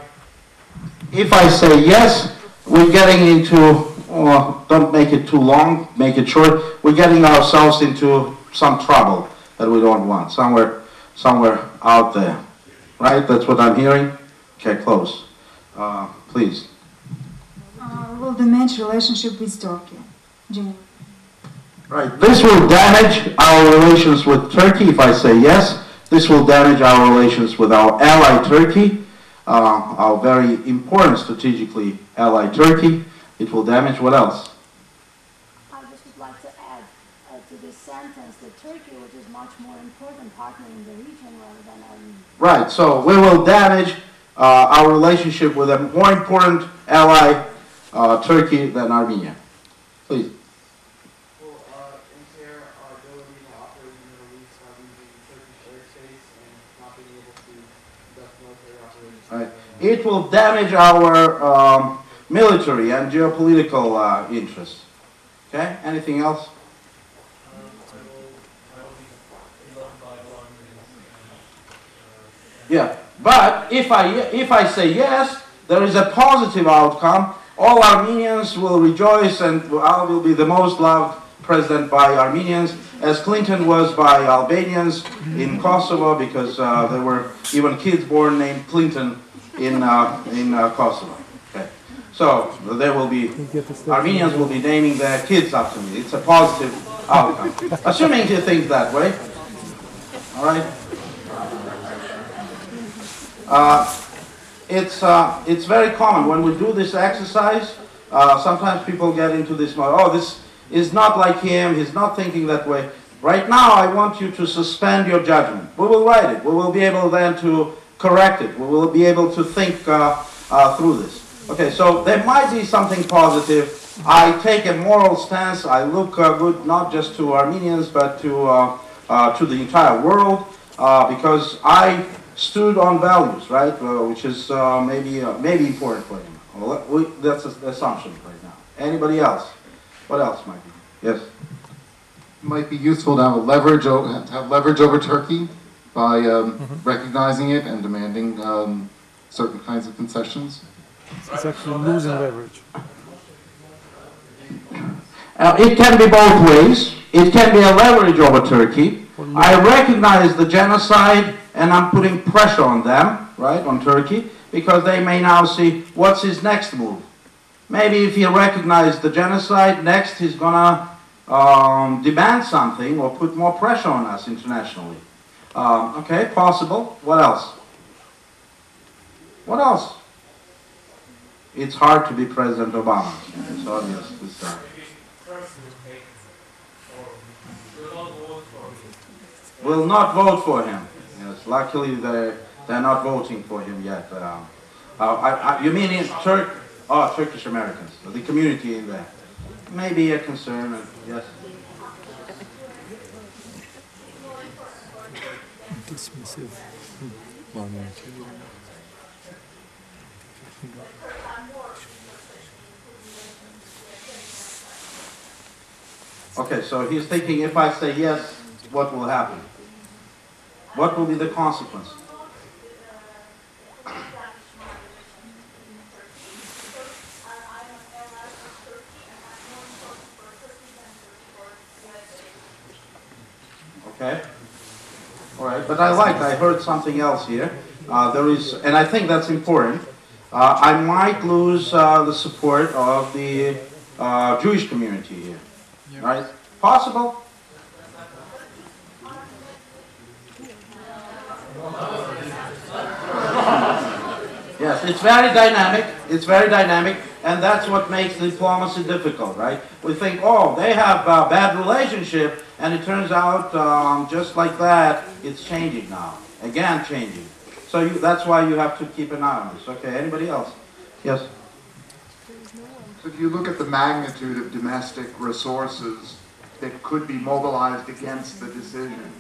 If I say yes, we're getting into, oh, don't make it too long, make it short. We're getting ourselves into some trouble that we don't want, somewhere, somewhere out there. Right? That's what I'm hearing? Okay, close. Uh, please. Uh, will damage relationship with Turkey. Jimmy. Right. This will damage our relations with Turkey if I say yes. This will damage our relations with our ally Turkey, uh, our very important strategically ally Turkey. It will damage what else? I just would like to add uh, to this sentence that Turkey, which is much more important partner in the region rather than Armenia. Right. So we will damage uh, our relationship with a more important ally, uh, Turkey, than Armenia. Please. Will uh, our ability to operate in the Middle East by using Turkish airspace and not being able to conduct military operations. Right. It will damage our um, military and geopolitical uh, interests. Okay. Anything else? Yeah, but if I, if I say yes, there is a positive outcome. All Armenians will rejoice and I will be the most loved president by Armenians, as Clinton was by Albanians in Kosovo, because uh, there were even kids born named Clinton in, uh, in uh, Kosovo. So there will be, Armenians will be naming their kids after me. It's a positive outcome. Assuming you think that way. All right? Uh, it's, uh, it's very common when we do this exercise. Uh, sometimes people get into this mode. Oh, this is not like him. He's not thinking that way. Right now, I want you to suspend your judgment. We will write it. We will be able then to correct it. We will be able to think uh, uh, through this. Okay, so there might be something positive. I take a moral stance. I look uh, good not just to Armenians, but to, uh, uh, to the entire world, uh, because I stood on values, right, uh, which is uh, maybe, uh, maybe important for him. Well, we, that's an assumption right now. Anybody else? What else might be? Yes? It Might be useful to have a leverage, o- to have leverage over Turkey by um, recognizing it and demanding um, certain kinds of concessions. It's actually losing leverage. Uh, it can be both ways. It can be a leverage over Turkey. I recognize the genocide and I'm putting pressure on them, right, on Turkey, because they may now see what's his next move. Maybe if he recognizes the genocide, next he's gonna um, demand something or put more pressure on us internationally. Um, okay, possible. What else? What else? It's hard to be President Obama. It's obvious. It's, uh, will not vote for him. Yes, luckily they they're not voting for him yet. Um, uh, I, I, you mean in Turk? Oh, Turkish Americans, the community in there. Maybe a concern. uh, Yes. Dismissive. Okay, so he's thinking if I say yes, what will happen? What will be the consequence? Okay. All right, but I like, I heard something else here. Uh, there is, and I think that's important. Uh, I might lose uh, the support of the uh, Jewish community here, right? Possible? Yes, it's very dynamic, it's very dynamic, and that's what makes diplomacy difficult, right? We think, oh, they have a bad relationship, and it turns out, um, just like that, it's changing now. Again, changing. So you, that's why you have to keep an eye on this. Okay, anybody else? Yes? So if you look at the magnitude of domestic resources that could be mobilized against the decision,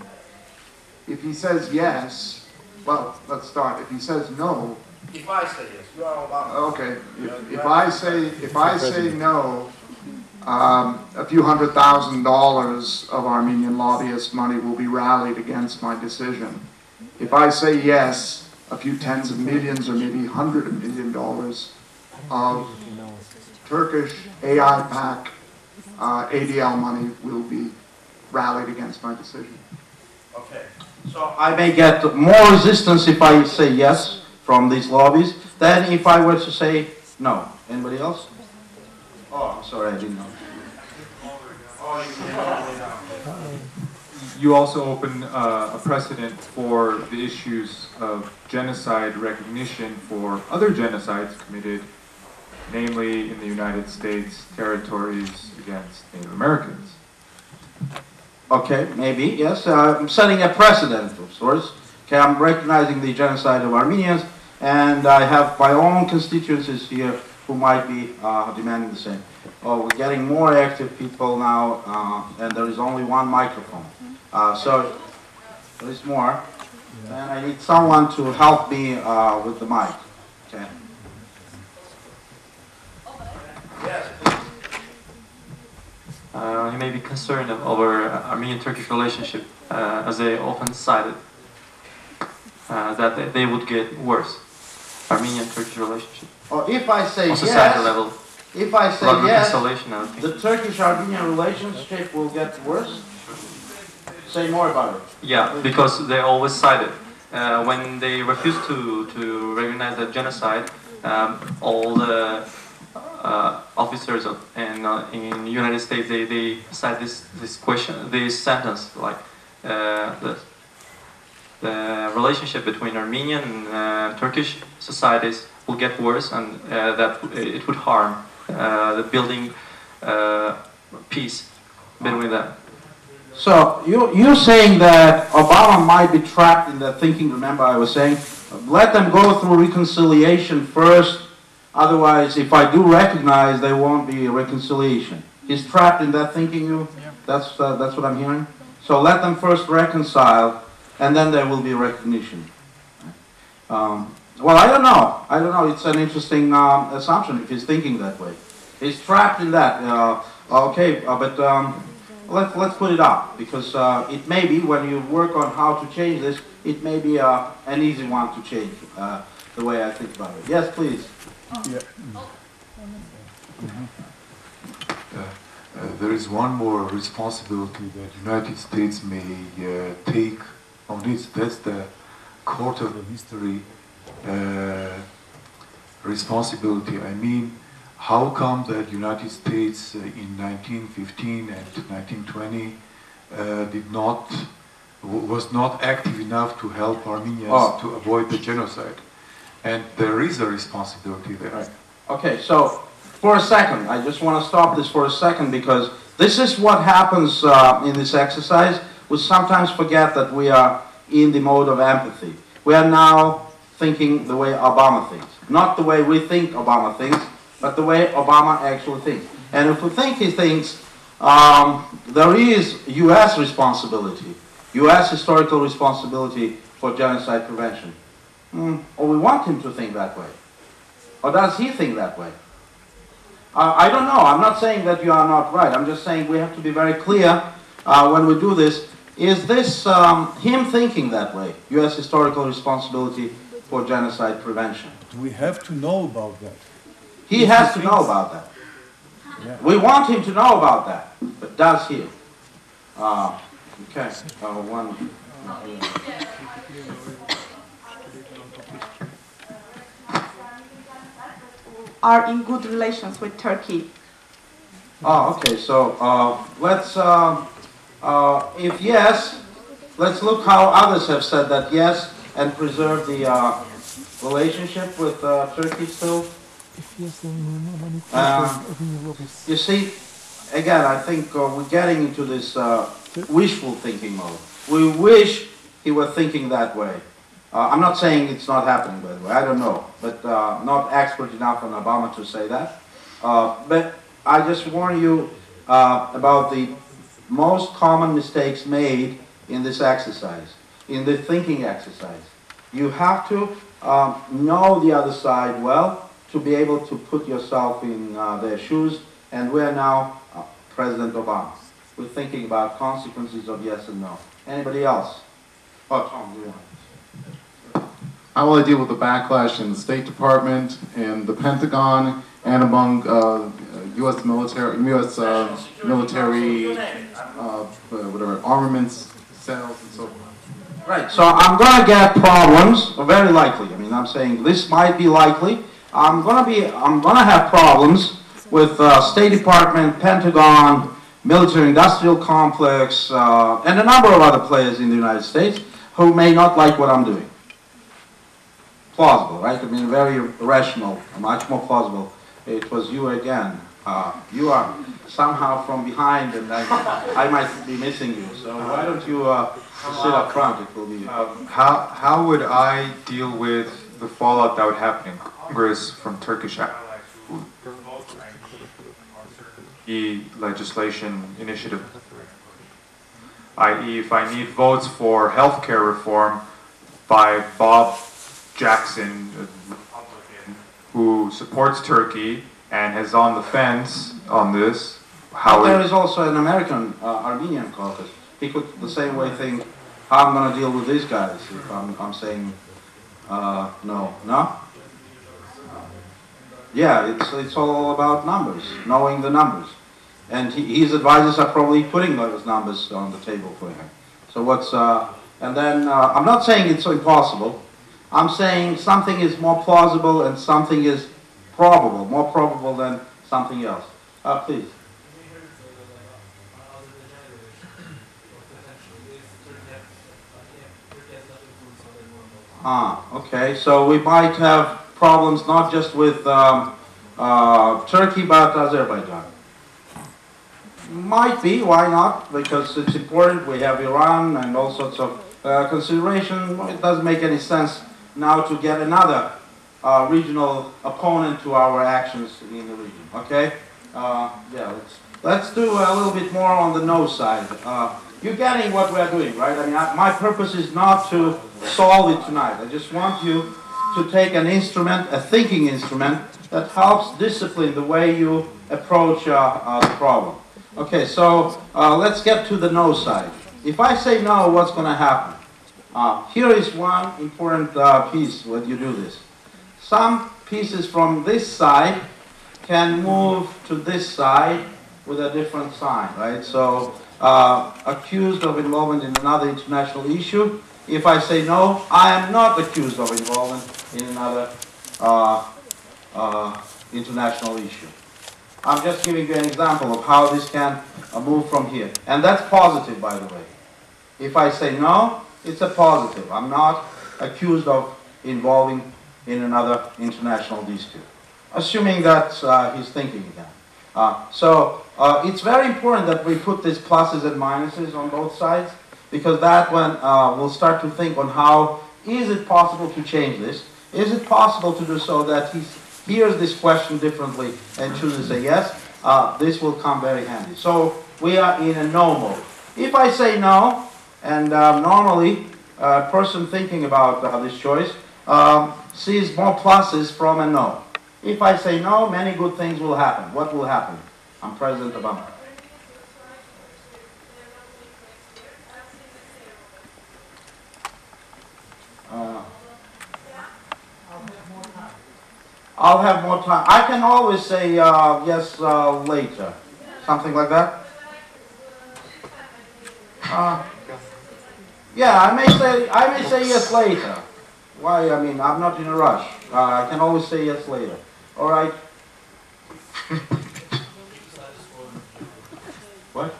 if he says yes, well, let's start. If he says no, If I say yes, you are Obama. okay. If, if I say if I say no, um, a few hundred thousand dollars of Armenian lobbyist money will be rallied against my decision. If I say yes, a few tens of millions or maybe hundred of million dollars of Turkish AIPAC uh, ADL money will be rallied against my decision. Okay. So I may get more resistance if I say yes from these lobbies than if I were to say no. Anybody else? Oh, I'm sorry, I didn't know. You also open uh, a precedent for the issues of genocide recognition for other genocides committed, namely in the United States territories against Native Americans. Okay, maybe, yes. Uh, I'm setting a precedent of sorts. Okay, I'm recognizing the genocide of Armenians, and I have my own constituencies here who might be uh, demanding the same. Oh, we're getting more active people now, uh, and there is only one microphone. Uh, so there is more, and I need someone to help me uh, with the mic. Okay. Uh, he may be concerned over Armenian-Turkish relationship, uh, as they often cited, uh, that they, would get worse. Armenian-Turkish relationship Or if I say on societal yes, level. if I say yes, I the Turkish-Armenian relationship will get worse. Say more about it. Yeah, because they always cited uh, when they refused to, to recognize the genocide. Um, all the uh, officers of, in uh, in United States they, they cite this this question this sentence like uh, the the relationship between Armenian and uh, Turkish societies will get worse and uh, that it would harm uh, the building peace between them. So you, you're saying that Obama might be trapped in that thinking, remember I was saying, let them go through reconciliation first, otherwise if I do recognize there won't be a reconciliation. He's trapped in that thinking, you? That's, uh, that's what I'm hearing? So let them first reconcile, and then there will be recognition. Um, well, I don't know. I don't know. It's an interesting um, assumption if he's thinking that way. He's trapped in that. Uh, okay, uh, but um, let's let's put it up because uh, it may be when you work on how to change this, it may be uh, an easy one to change uh, the way I think about it. Yes, please. Yeah. Uh, there is one more responsibility that United States may uh, take on this. That's the court of the history uh, responsibility. I mean, how come that United States uh, in 1915 and 1920 uh, did not w- was not active enough to help Armenians Oh. to avoid the genocide? And there is a responsibility there. Okay, so for a second, I just want to stop this for a second because this is what happens uh, in this exercise. We sometimes forget that we are in the mode of empathy. We are now thinking the way Obama thinks. Not the way we think Obama thinks, but the way Obama actually thinks. And if we think he thinks um, there is U.S. responsibility, U.S. historical responsibility for genocide prevention, hmm, or we want him to think that way. Or does he think that way? Uh, I don't know. I'm not saying that you are not right. I'm just saying we have to be very clear uh, when we do this. Is this um, him thinking that way? U.S. historical responsibility for genocide prevention. We have to know about that. He If has to he know about that. Yeah. We want him to know about that, but does he? Uh, okay. Uh, one. Are in good relations with Turkey. Oh, okay, so, uh, let's, um, uh, if yes, let's look how others have said that yes, and preserve the, uh, relationship with, uh, Turkey still. Um, You see, again, I think uh, we're getting into this uh, wishful thinking mode. We wish he were thinking that way. Uh, I'm not saying it's not happening, by the way. I don't know, but uh, not expert enough on Obama to say that. Uh, but I just warn you uh, about the most common mistakes made in this exercise, in the thinking exercise. You have to um, know the other side well to be able to put yourself in uh, their shoes. And we're now uh, President Obama. We're thinking about consequences of yes and no. Anybody else? Oh, Tom, you want? How will I deal with the backlash in the State Department and the Pentagon and among uh, U.S. military, U.S. Uh, military, uh, whatever armaments sales and so forth? Right, so I'm gonna get problems, very likely, I mean, I'm saying this might be likely. I'm gonna be, I'm gonna have problems with uh, State Department, Pentagon, military industrial complex, uh, and a number of other players in the United States who may not like what I'm doing. Plausible, right? I mean, very rational, much more plausible. It was you again. Uh, you are somehow from behind, and I, I might be missing you. So why don't you uh, sit up front? It will be. Um, how, how would I deal with the fallout that would happen in Congress from Turkish e legislation initiative? i.e., if I need votes for healthcare reform by Bob Jackson, a Republican, who supports Turkey and is on the fence on this, how there is also an American uh, Armenian caucus. He could the same way think, how I'm going to deal with these guys if I'm, I'm saying uh, no. No? Yeah, it's, it's all about numbers, knowing the numbers. And he, his advisors are probably putting those numbers on the table for him. So what's, uh, and then, uh, I'm not saying it's impossible. I'm saying something is more plausible and something is probable, more probable than something else. Uh, please. Ah, okay. So we might have problems not just with um, uh, Turkey, but Azerbaijan. Might be, why not? Because it's important. We have Iran and all sorts of uh, consideration. It doesn't make any sense now to get another uh, regional opponent to our actions in the region. Okay? Uh, yeah, let's, let's do a little bit more on the no side. Uh, you're getting what we're doing, right? I mean, I, my purpose is not to solve it tonight. I just want you to take an instrument, a thinking instrument, that helps discipline the way you approach uh, uh, the problem. Okay, so uh, let's get to the no side. If I say no, what's going to happen? Uh, here is one important uh, piece when you do this. Some pieces from this side can move to this side with a different sign, right? So, uh, accused of involvement in another international issue. If I say no, I am not accused of involvement in another uh, uh, international issue. I'm just giving you an example of how this can uh, move from here. And that's positive, by the way. If I say no, it's a positive. I'm not accused of involving in another international dispute. Assuming that uh, he's thinking again. Uh, so uh, it's very important that we put these pluses and minuses on both sides because that one uh, we'll start to think on how is it possible to change this? Is it possible to do so that he hears this question differently and chooses a yes? Uh, this will come very handy. So we are in a no mode. If I say no, and uh, normally a person thinking about uh, this choice um, sees more pluses from a no. If I say no, many good things will happen. What will happen? I'm President Obama. Uh, I'll have more time. I can always say uh, yes uh, later. Something like that. Yeah, I may say I may say yes later. Why? I mean, I'm not in a rush. Uh, I can always say yes later. All right. What?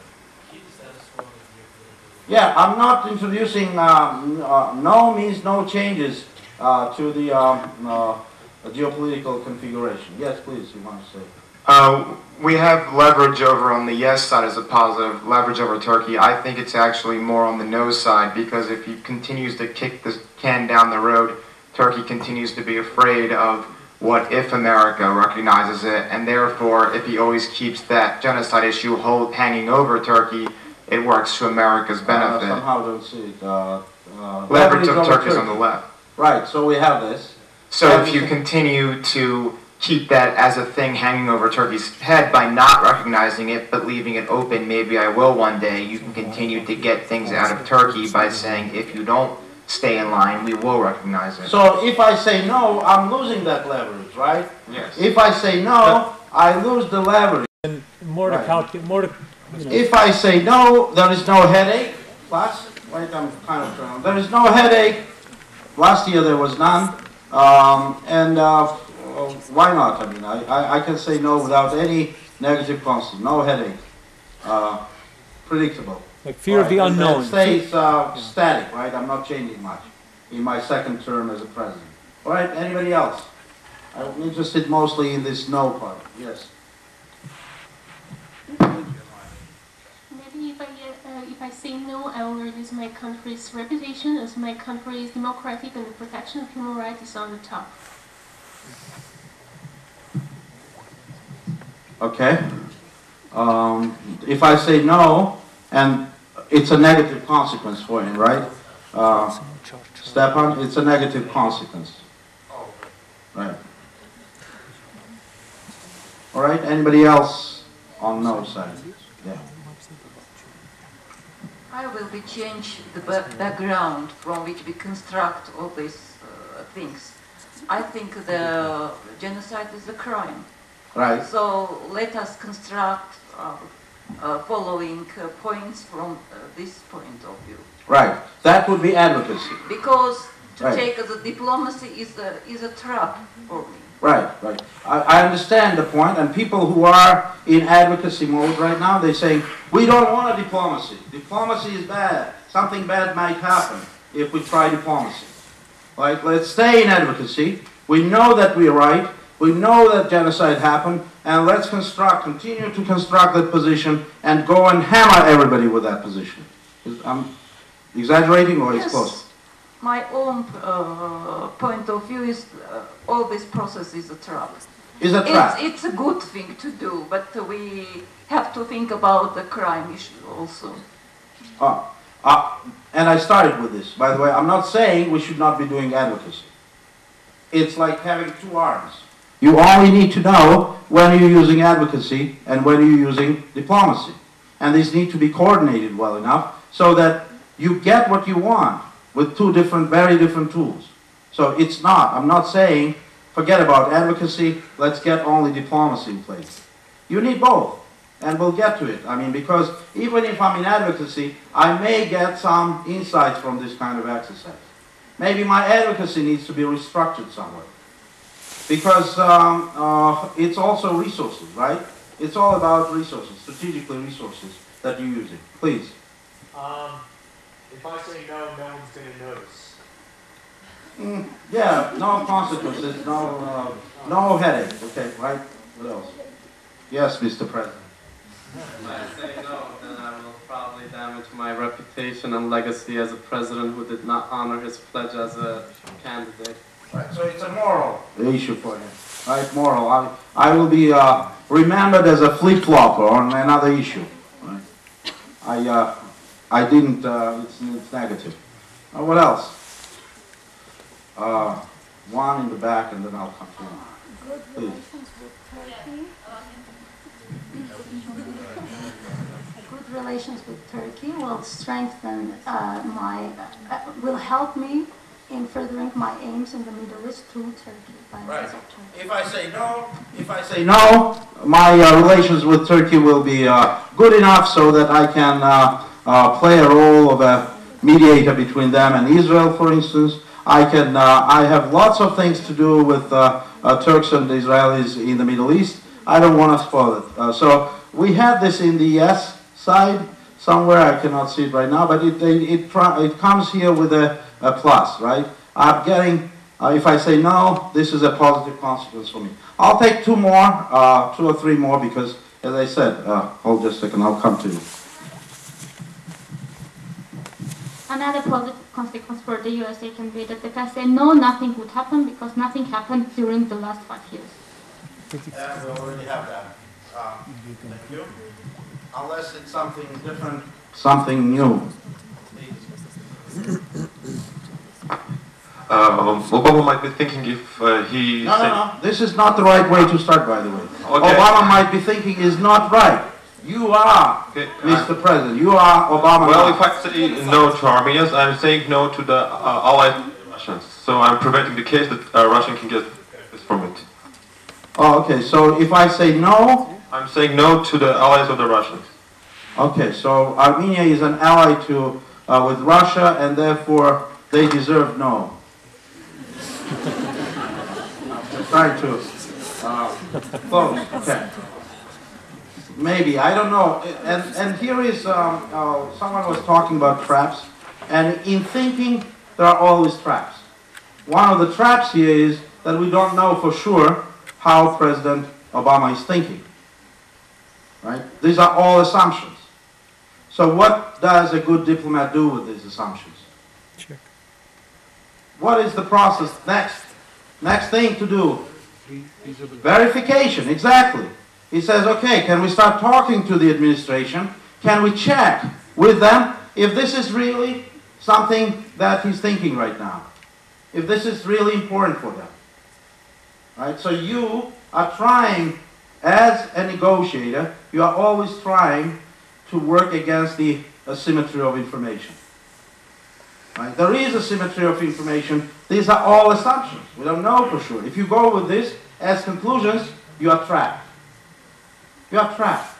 Yeah, I'm not introducing, um, uh, no means no changes uh, to the um, uh, geopolitical configuration. Yes, please, you want to say? Uh, we have leverage over on the yes side as a positive, leverage over Turkey. I think it's actually more on the no side because if he continues to kick the can down the road, Turkey continues to be afraid of what if America recognizes it, and therefore, if he always keeps that genocide issue hold, hanging over Turkey, it works to America's Uh, benefit. somehow don't see it. Uh, uh, leverage of Turkey is on the left. Right, so we have this. So if you continue to keep that as a thing hanging over Turkey's head by not recognizing it but leaving it open, maybe I will one day, you can continue to get things out of Turkey by saying if you don't stay in line, we will recognize it. So if I say no, I'm losing that leverage, right? Yes. If I say no, I lose the leverage. And More to Right. calculate, more to, you know. If I say no, there is no headache. Last, wait, I'm kind of trying. There is no headache. Last year there was none. Um, and uh, well, why not? I mean, I, I, I can say no without any negative consequence. No headache. Uh, predictable. Like fear of the unknown. and that unknown. stays uh, static, right? I'm not changing much in my second term as a president. All right, anybody else? I'm interested mostly in this no part. Yes. Maybe if I uh, if I say no, I will reduce my country's reputation as my country is democratic and the protection of human rights is on the top. Okay. Um, if I say no, and it's a negative consequence for him, right? Uh, Stepan, it's a negative consequence. Right. All right, anybody else on no side? Yeah. I will be change the background from which we construct all these uh, things. I think the genocide is a crime. Right. So let us construct uh, uh, following uh, points from uh, this point of view. Right. That would be advocacy. Because to Right. take a diplomacy is a, is a trap for me. Right, right. I, I understand the point, and people who are in advocacy mode right now, they say, we don't want a diplomacy. Diplomacy is bad. Something bad might happen if we try diplomacy. Right, let's stay in advocacy. We know that we're right. We know that genocide happened, and let's construct, continue to construct that position, and go and hammer everybody with that position. Is- I'm exaggerating, or it's Yes. close? My own uh, point of view is uh, all this process is a trap. Is a trap. It's, it's a good thing to do, but we have to think about the crime issue also. Uh, uh, and I started with this, by the way. I'm not saying we should not be doing advocacy. It's like having two arms. You only need to know when you're using advocacy and when you're using diplomacy. And these need to be coordinated well enough so that you get what you want with two different, very different tools. So it's not, I'm not saying forget about advocacy, let's get only diplomacy in place. You need both, and we'll get to it. I mean, because even if I'm in advocacy, I may get some insights from this kind of exercise. Maybe my advocacy needs to be restructured somewhat. Because um, uh, it's also resources, right? It's all about resources, strategically resources that you're using. Please. Um, if I say no, no one's gonna notice. Mm, yeah, no consequences, no, uh, no headache, okay, right? What else? Yes, Mr. President. If I say no, then I will probably damage my reputation and legacy as a president who did not honor his pledge as a candidate. Right, so it's a moral issue for him, right? Moral. I, I will be uh, remembered as a flip-flopper on another issue. Right? I, uh, I didn't. Uh, it's, it's negative. Uh, what else? Uh, one in the back, and then I'll come to you. Please. Good relations with Turkey will strengthen uh, my, uh, will help me in furthering my aims in the Middle East through Turkey. finances of Turkey. If I say no, if I say no, my uh, relations with Turkey will be uh, good enough so that I can uh, uh, play a role of a mediator between them and Israel, for instance. I can. Uh, I have lots of things to do with uh, uh, Turks and Israelis in the Middle East. I don't want to spoil it. Uh, so we had this in the yes side somewhere. I cannot see it right now, but it it it, it comes here with a, a plus, right? I'm getting. Uh, if I say no, this is a positive consequence for me. I'll take two more, uh, two or three more, because as I said, uh, hold just a second. I'll come to you. Another positive consequence for the USA can be that if I say no, nothing would happen because nothing happened during the last five years. Yeah, we already have that. Uh, thank you. Unless it's something different, something new. Um, Obama might be thinking if uh, he. No, no, no. This is not the right way to start, by the way. Okay. Obama might be thinking is not right. You are, Mr. President. You are Obama. Well, now. if I say no to Armenians, I'm saying no to the uh, allied Russians. So I'm preventing the case that uh, Russia can get this from it. Oh, okay. So if I say no, I'm saying no to the allies of the Russians. okay. So Armenia is an ally to uh, with Russia, and therefore they deserve no. I'm trying to uh, close. Okay. Maybe I don't know. And and here is um, uh, someone was talking about traps, and in thinking there are always traps. One of the traps here is that we don't know for sure how President Obama is thinking. Right? These are all assumptions. So what does a good diplomat do with these assumptions? Check. What is the process next? Next thing to do? Verification, exactly. He says, okay, can we start talking to the administration? Can we check with them if this is really something that he's thinking right now? If this is really important for them? Right? So you are trying, as a negotiator, you are always trying to work against the uh, asymmetry of information. Right? There is symmetry of information. These are all assumptions. We don't know for sure. If you go with this as conclusions, you are trapped. You are trapped.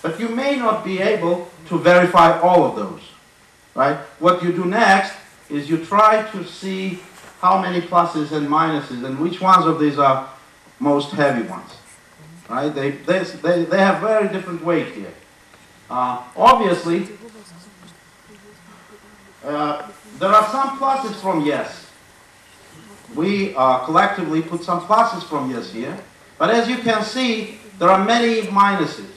But you may not be able to verify all of those. Right? What you do next is you try to see how many pluses and minuses and which ones of these are most heavy ones. Right? They, they, they, they have very different weight here. Uh, obviously, uh, there are some pluses from yes. We uh, collectively put some pluses from yes here. But as you can see, there are many minuses.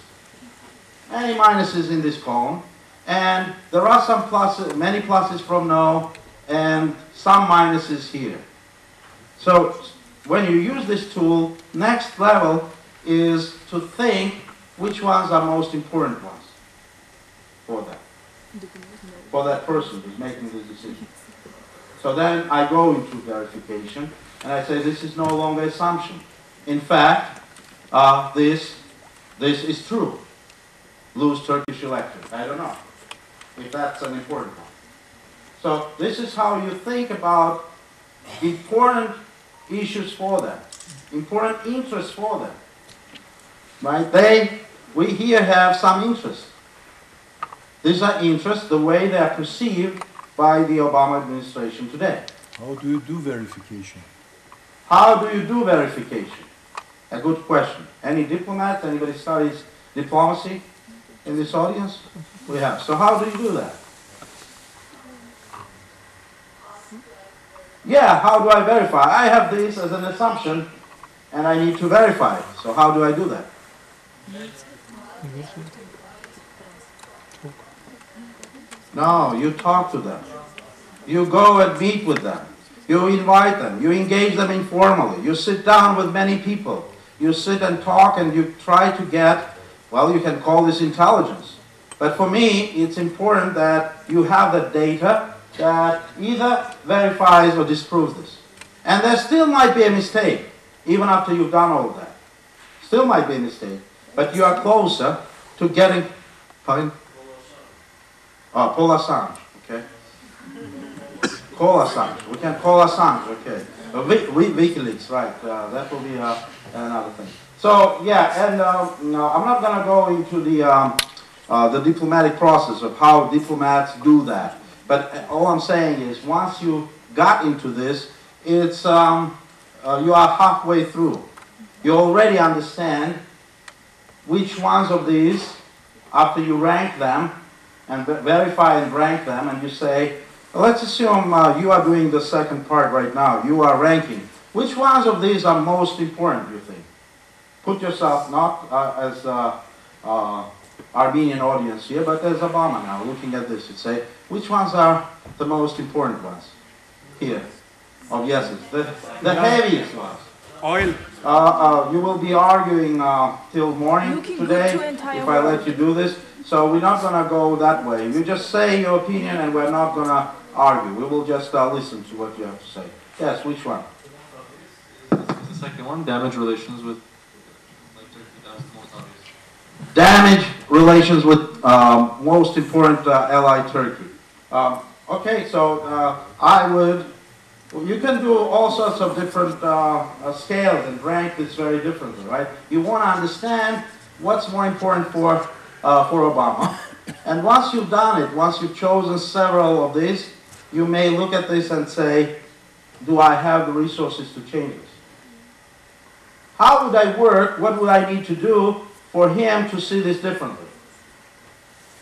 Many minuses in this column. And there are some pluses, many pluses from no, and some minuses here. So when you use this tool, next level is to think which ones are most important ones for that, for that person who's making this decision. So then I go into verification, and I say this is no longer assumption. In fact, uh, this, this is true. Lose Turkish election. I don't know if that's an important one. So this is how you think about important issues for them, important interests for them. Right? They, we here have some interest. These are interests the way they are perceived by the Obama administration today. How do you do verification? How do you do verification? A good question. Any diplomat, anybody studies diplomacy in this audience? We have. So how do you do that? Yeah, how do I verify? I have this as an assumption and I need to verify it. So how do I do that? No, you talk to them. You go and meet with them. You invite them. You engage them informally. You sit down with many people. You sit and talk and you try to get, well, you can call this intelligence. But for me, it's important that you have the data that either verifies or disproves this. And there still might be a mistake, even after you've done all that. Still might be a mistake. But you are closer to getting, Oh, Paul Assange, okay. Call Assange. We can call Assange, okay. Uh, we, we, WikiLeaks, right. Uh, that will be uh, another thing. So, yeah, and uh, no, I'm not going to go into the, um, uh, the diplomatic process of how diplomats do that. But uh, all I'm saying is once you got into this, it's, um, uh, you are halfway through. You already understand which ones of these after you rank them and verify and rank them, and you say, let's assume uh, you are doing the second part right now, you are ranking. Which ones of these are most important, you think? Put yourself not uh, as uh, uh, Armenian audience here, but as Obama now, looking at this, you say, which ones are the most important ones? Here, of yeses, the, the heaviest ones. Oil. Uh, uh, you will be arguing uh, till morning Looking today to if I let you do this. So we're not going to go that way. You just say your opinion and we're not going to argue. We will just uh, listen to what you have to say. Yes, which one? The second one, damage relations with like Turkey. That's the. Damage relations with um, most important uh, ally Turkey. Um, okay, so uh, I would. You can do all sorts of different uh, uh, scales and rank this very differently, right? You want to understand what's more important for uh, for Obama, and once you've done it, once you've chosen several of these, you may look at this and say, "Do I have the resources to change this?" How would I work? What would I need to do for him to see this differently?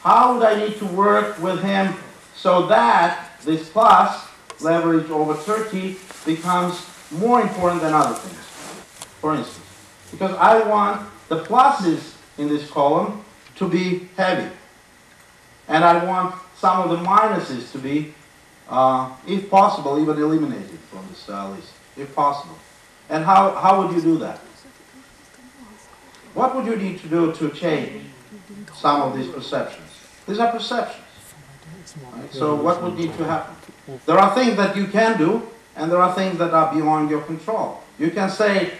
How would I need to work with him so that this plus leverage over Turkey becomes more important than other things? For instance, because I want the pluses in this column to be heavy. And I want some of the minuses to be, uh, if possible, even eliminated from the uh, list, if possible. And how, how would you do that? What would you need to do to change some of these perceptions? These are perceptions. right? So what would need to happen? There are things that you can do, and there are things that are beyond your control. You can say,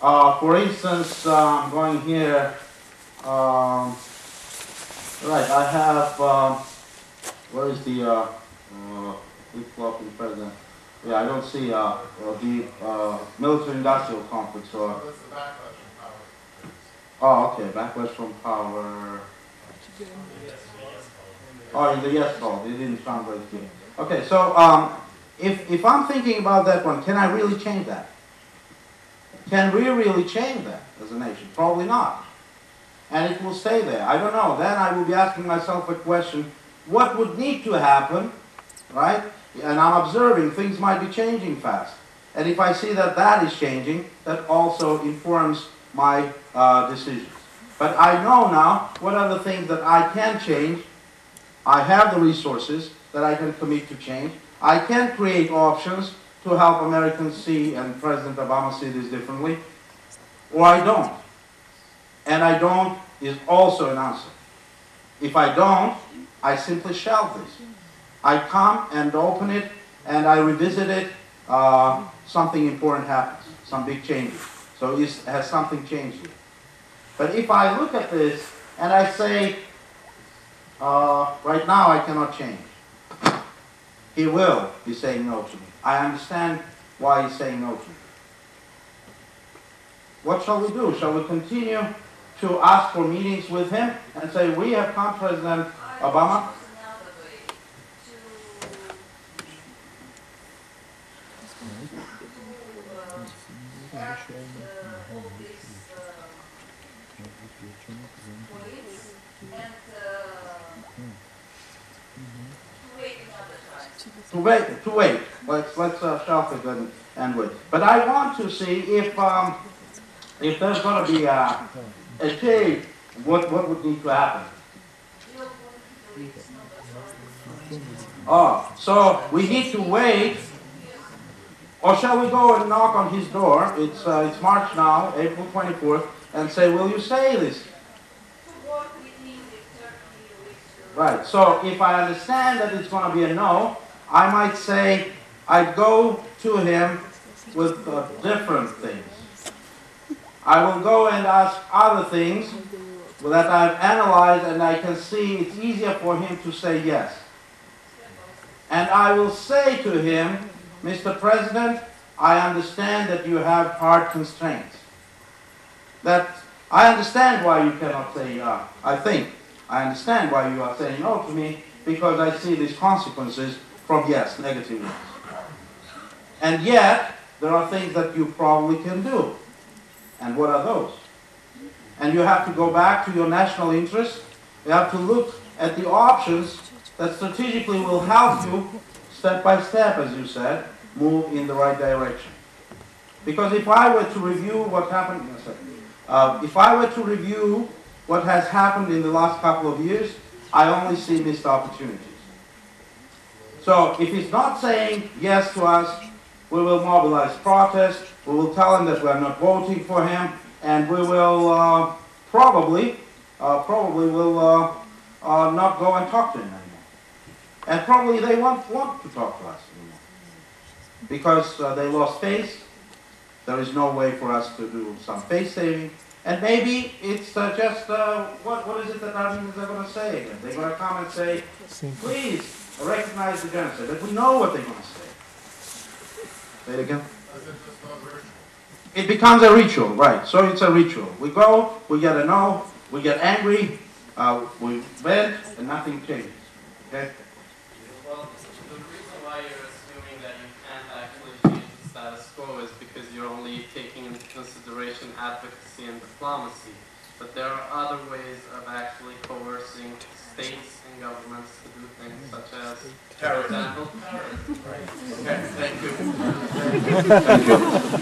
uh, for instance, uh, I'm going here, um, right, I have, um, where is the, uh, uh, flip-flopping president? Yeah, I don't see, uh, uh, the, uh, military-industrial complex or, Oh, okay, backlash from power. Oh, in the yes vote, it didn't translate here. Okay, so um, if, if I'm thinking about that one, can I really change that? Can we really change that as a nation? Probably not. And it will stay there. I don't know. Then I will be asking myself a question, what would need to happen, right? And I'm observing things might be changing fast. And if I see that that is changing, that also informs my uh, decisions. But I know now what are the things that I can change. I have the resources that I can commit to change. I can create options to help Americans see and President Obama see this differently, or I don't. And I don't is also an answer. If I don't, I simply shelve this. I come and open it and I revisit it, uh, something important happens, some big changes. So has something changed here? But if I look at this and I say, uh, right now I cannot change, he will be saying no to me. I understand why he's saying no to me. What shall we do? Shall we continue to ask for meetings with him and say, we have come, President Obama? To wait, to wait. Let's, let's uh, shelf it and, and wait. But I want to see if, um, if there's going to be a, a change, what, what would need to happen. Oh, so we need to wait, or shall we go and knock on his door? It's, uh, it's March now, April 24th, and say, will you say this? Right, so if I understand that it's going to be a no, I might say, I'd go to him with uh, different things. I will go and ask other things that I've analyzed and I can see it's easier for him to say yes. And I will say to him, Mr. President, I understand that you have hard constraints. That I understand why you cannot say yeah. I think I understand why you are saying no to me because I see these consequences from yes, negative ones. And yet, there are things that you probably can do. And what are those? And you have to go back to your national interest You have to look at the options that strategically will help you, step by step, as you said, move in the right direction. Because if I were to review what happened. Uh, if I were to review what has happened in the last couple of years, I only see missed opportunities. So if he's not saying yes to us, we will mobilize protest, we will tell him that we are not voting for him, and we will uh, probably, uh, probably will uh, uh, not go and talk to him anymore. And probably they won't want to talk to us anymore. Because uh, they lost face, there is no way for us to do some face saving, and maybe it's uh, just, uh, what, what is it that Armenians are going to say? They're going to come and say, please recognize the genocide. But we know what they're going to say. Say it again. It becomes a ritual, right? So it's a ritual. We go, we get a no, we get angry, uh, we vent, and nothing changes. Okay? Well, the reason why you're assuming that you can't actually change the status quo is because you're only taking into consideration advocacy and diplomacy. But there are other ways of actually coercing states and governments to do things such as, for example, Okay, thank you. Thank you.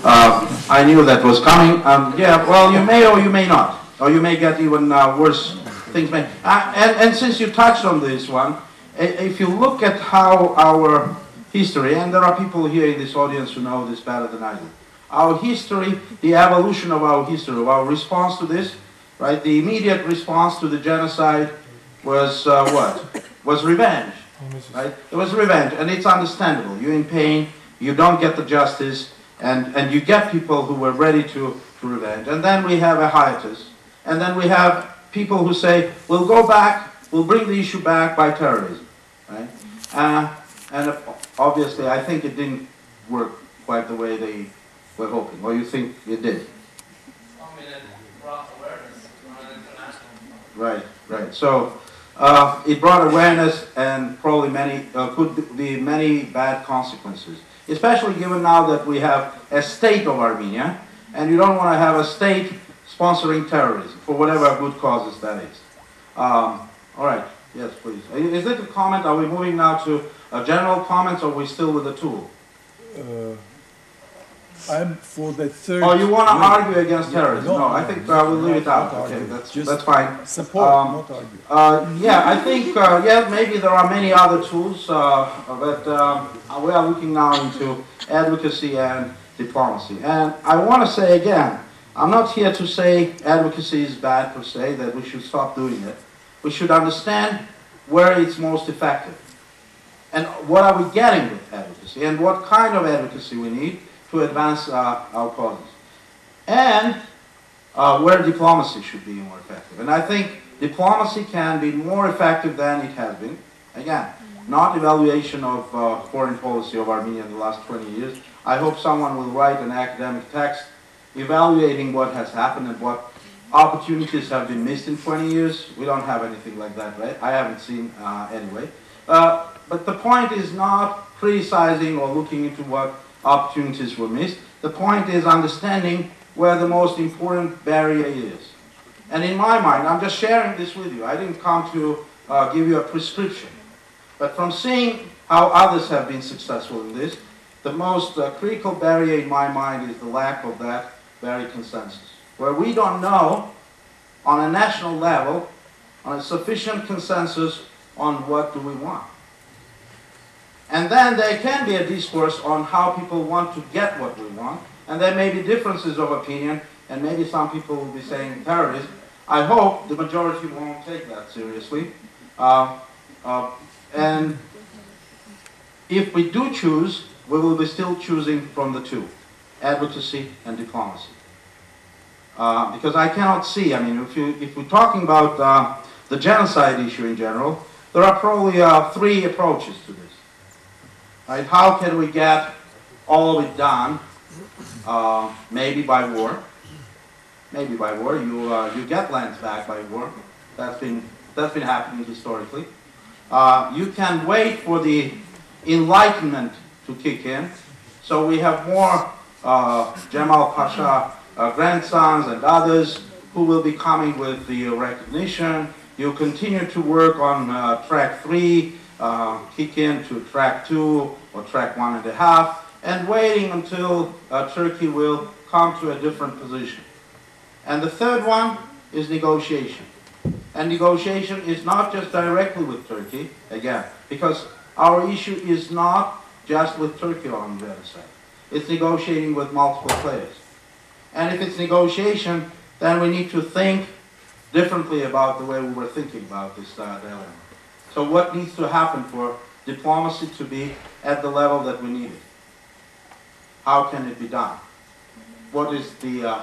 Uh, I knew that was coming. Um, yeah, well, you may or you may not. Or you may get even uh, worse things. May. Uh, and, and since you touched on this one, if you look at how our history, and there are people here in this audience who know this better than I do, our history, the evolution of our history, of our response to this, right? The immediate response to the genocide was uh, what? Was revenge, right? It was revenge, and it's understandable. You're in pain, you don't get the justice, and, and you get people who were ready to, to revenge. And then we have a hiatus, and then we have people who say, we'll go back, we'll bring the issue back by terrorism, right? Uh, and obviously, I think it didn't work quite the way they were hoping, or you think it did? I mean, it brought awareness on an international Right, right. So uh, it brought awareness and probably many uh, could be many bad consequences, especially given now that we have a state of Armenia, and you don't want to have a state sponsoring terrorism for whatever good causes that is. Um, all right. Yes, please. Is it a comment? Are we moving now to uh, general comments, or are we still with the tool? Uh, I'm for the third. Oh, you want to argue against Yeah, terrorism? No, I think uh, we'll leave it out. Okay, argue. that's, Just that's fine. Support, Um, not argue. Uh, yeah, I think, uh, yeah, maybe there are many other tools, uh, but um, we are looking now into advocacy and diplomacy. And I want to say again, I'm not here to say advocacy is bad per se, that we should stop doing it. We should understand where it's most effective. And what are we getting with advocacy, and what kind of advocacy we need to advance uh, our causes. And uh, where diplomacy should be more effective. And I think diplomacy can be more effective than it has been. Again, not evaluation of uh, foreign policy of Armenia in the last 20 years. I hope someone will write an academic text evaluating what has happened and what opportunities have been missed in 20 years. We don't have anything like that, right? I haven't seen uh, anyway. Uh, but the point is not criticizing or looking into what opportunities were missed. The point is understanding where the most important barrier is. And in my mind, I'm just sharing this with you. I didn't come to uh, give you a prescription. But from seeing how others have been successful in this, the most uh, critical barrier in my mind is the lack of that very consensus. Where we don't know on a national level, on a sufficient consensus on what do we want. And then there can be a discourse on how people want to get what we want, and there may be differences of opinion, and maybe some people will be saying terrorism. I hope the majority won't take that seriously. Uh, uh, and if we do choose, we will be still choosing from the two, advocacy and diplomacy. Uh, because I cannot see, I mean, if, you, if we're talking about uh, the genocide issue in general, there are probably uh, three approaches to this. Right? How can we get all of it done? Uh, maybe by war. Maybe by war. You, uh, you get lands back by war. That's been, that's been happening historically. Uh, you can wait for the enlightenment to kick in. So we have more uh, Jamal Pasha uh, grandsons and others who will be coming with the recognition. You continue to work on uh, track three, kick into track two or track one and a half, and waiting until uh, Turkey will come to a different position. And the third one is negotiation. And negotiation is not just directly with Turkey, again, because our issue is not just with Turkey on the other side. It's negotiating with multiple players. And if it's negotiation, then we need to think differently about the way we were thinking about this uh, dilemma. So what needs to happen for diplomacy to be at the level that we need it? How can it be done? What is the, uh,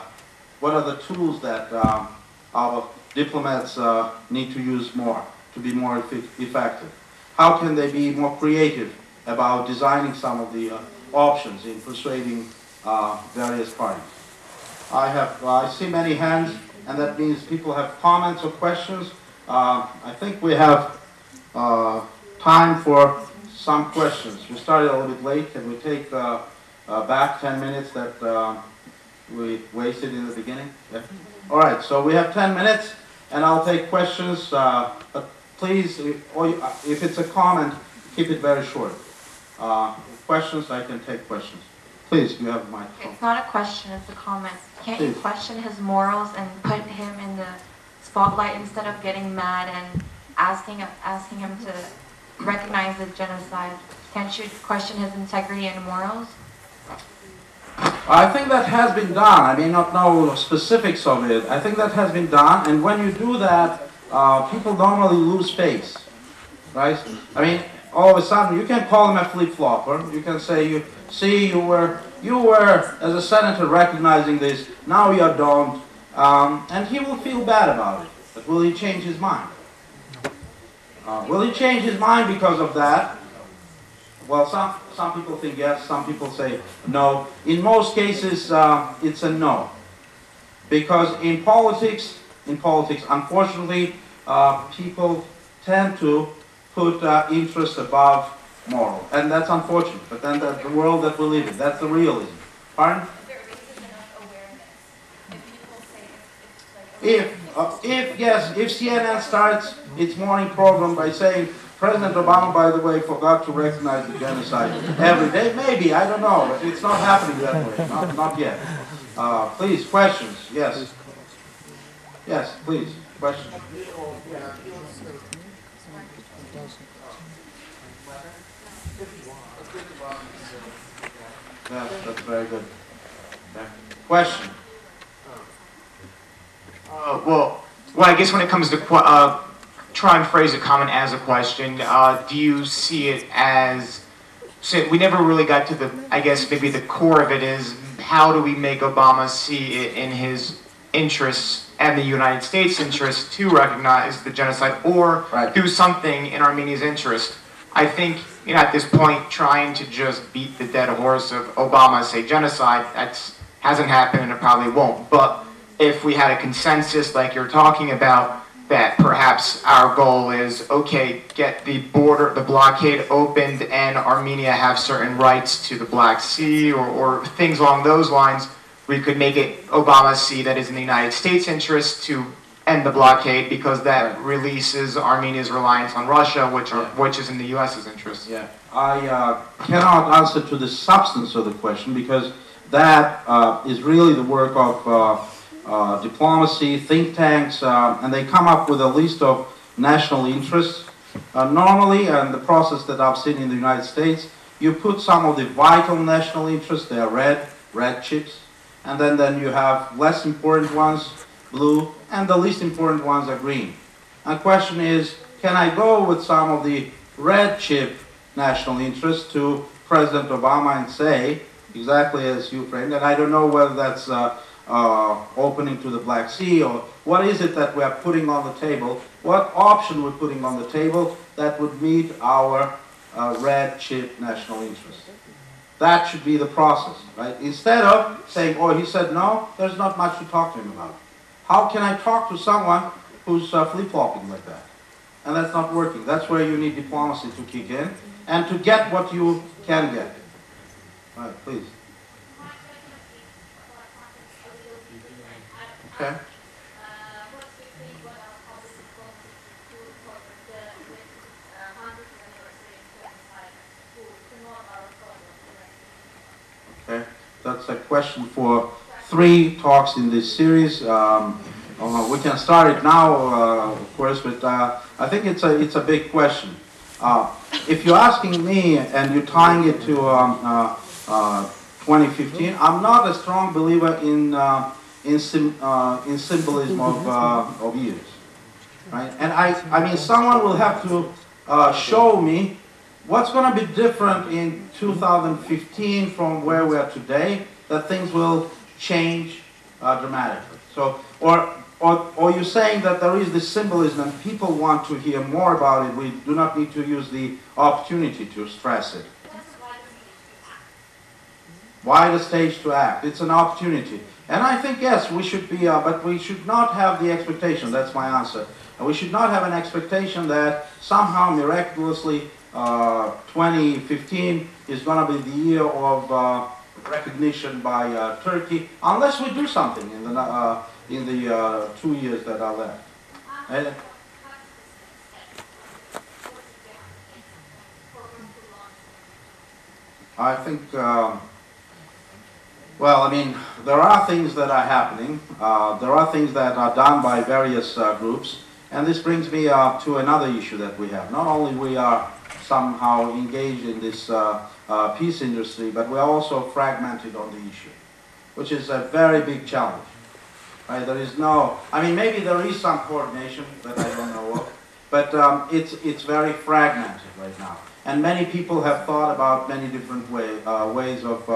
what are the tools that um, our diplomats uh, need to use more to be more effective? How can they be more creative about designing some of the uh, options in persuading uh, various parties? I have, I see many hands, and that means people have comments or questions. Uh, I think we have uh, time for some questions. We started a little bit late. Can we take uh, uh, back 10 minutes that uh, we wasted in the beginning? Yeah. All right, so we have 10 minutes, and I'll take questions. Uh, but please, if, you- uh, if it's a comment, keep it very short. Uh, questions, I can take questions. Please, you have the microphone. It's not a question, it's a comment. Can't you question his morals and put him in the spotlight instead of getting mad and asking asking him to recognize the genocide? Can't you question his integrity and morals? I think that has been done. I may not know the specifics of it. I think that has been done, and when you do that, uh, people normally lose face, right? I mean, all of a sudden, you can call him a flip-flopper. You can say, "You see, you were, you were as a senator recognizing this. Now you don't," um, and he will feel bad about it. But will he change his mind? Uh, will he change his mind because of that? Well, some, some people think yes, some people say no. In most cases, uh, it's a no. Because in politics, in politics, unfortunately, uh, people tend to put uh, interest above moral. And that's unfortunate, but then that's the world that we live in. That's the realism. Pardon? If, if, yes, if CNN starts its morning program by saying, President Obama, by the way, forgot to recognize the genocide every day, maybe, I don't know, but it's not happening that way, not, not yet. Uh, please, questions, yes. Yes, please, questions. Yeah, that's very good. Question? Uh, well, well, I guess when it comes to uh, try and phrase a comment as a question, uh, do you see it as? So we never really got to the. I guess maybe the core of it is how do we make Obama see it in his interests and the United States interests to recognize the genocide or do something in Armenia's interest? I think you know at this point trying to just beat the dead horse of Obama say genocide that's hasn't happened and it probably won't. But if we had a consensus like you're talking about, that perhaps our goal is okay, get the border, the blockade opened, and Armenia have certain rights to the Black Sea or, or things along those lines. We could make it Obama see that is in the United States' interest to end the blockade because that releases Armenia's reliance on Russia, which are, which is in the U.S.'s interest. Yeah. I uh, cannot answer to the substance of the question because that uh, is really the work of uh, uh, diplomacy, think tanks, uh, and they come up with a list of national interests. Uh, normally, and the process that I've seen in the United States, you put some of the vital national interests, they are red, red chips, and then, then you have less important ones, blue, and the least important ones are green. And the question is, can I go with some of the red chip national interests to President Obama and say, exactly as you framed, and I don't know whether that's uh, uh, opening to the Black Sea or what is it that we are putting on the table, what option we're putting on the table that would meet our uh, red chip national interest. That should be the process, right? Instead of saying, oh, he said no, there's not much to talk to him about. How can I talk to someone who's uh, flip-flopping like that? And that's not working. That's where you need diplomacy to kick in and to get what you can get. All right, please. Okay. Okay, that's a question for three talks in this series. Um, uh, we can start it now, uh, of course, but uh, I think it's a, it's a big question. Uh, if you're asking me and you're tying it to um, uh, uh, 2015, I'm not a strong believer in in, sim, uh, in symbolism of, uh, of years. Right? And I, I mean, someone will have to uh, show me what's going to be different in 2015 from where we are today, that things will change uh, dramatically. So, or, or, or you're saying that there is this symbolism and people want to hear more about it. We do not need to use the opportunity to stress it. Why the stage to act? It's an opportunity. And I think, yes, we should be, uh, but we should not have the expectation, that's my answer. And we should not have an expectation that somehow miraculously uh, 2015 is going to be the year of uh, recognition by uh, Turkey, unless we do something in the, uh, in the uh, two years that are left. And, I think, um, well, I mean, there are things that are happening. Uh, there are things that are done by various uh, groups. And this brings me uh, to another issue that we have. Not only we are somehow engaged in this uh, uh, peace industry, but we're also fragmented on the issue, which is a very big challenge. Right? There is no, I mean, maybe there is some coordination that I don't know of, but um, it's, it's very fragmented right now. And many people have thought about many different way, uh, ways of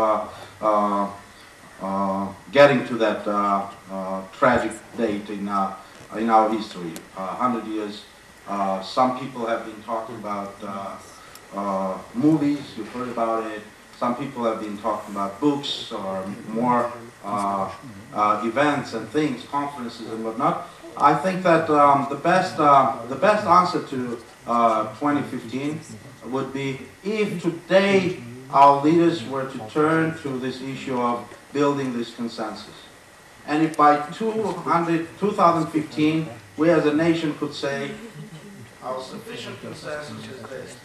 getting to that uh, uh, tragic date in, uh, in our history, uh, 100 years. Uh, some people have been talking about uh, uh, movies, you've heard about it. Some people have been talking about books or more uh, uh, events and things, conferences and whatnot. I think that um, the best uh, the best answer to uh, 2015 would be if today our leaders were to turn to this issue of building this consensus. And if by 200, 2015 we as a nation could say our sufficient consensus is this.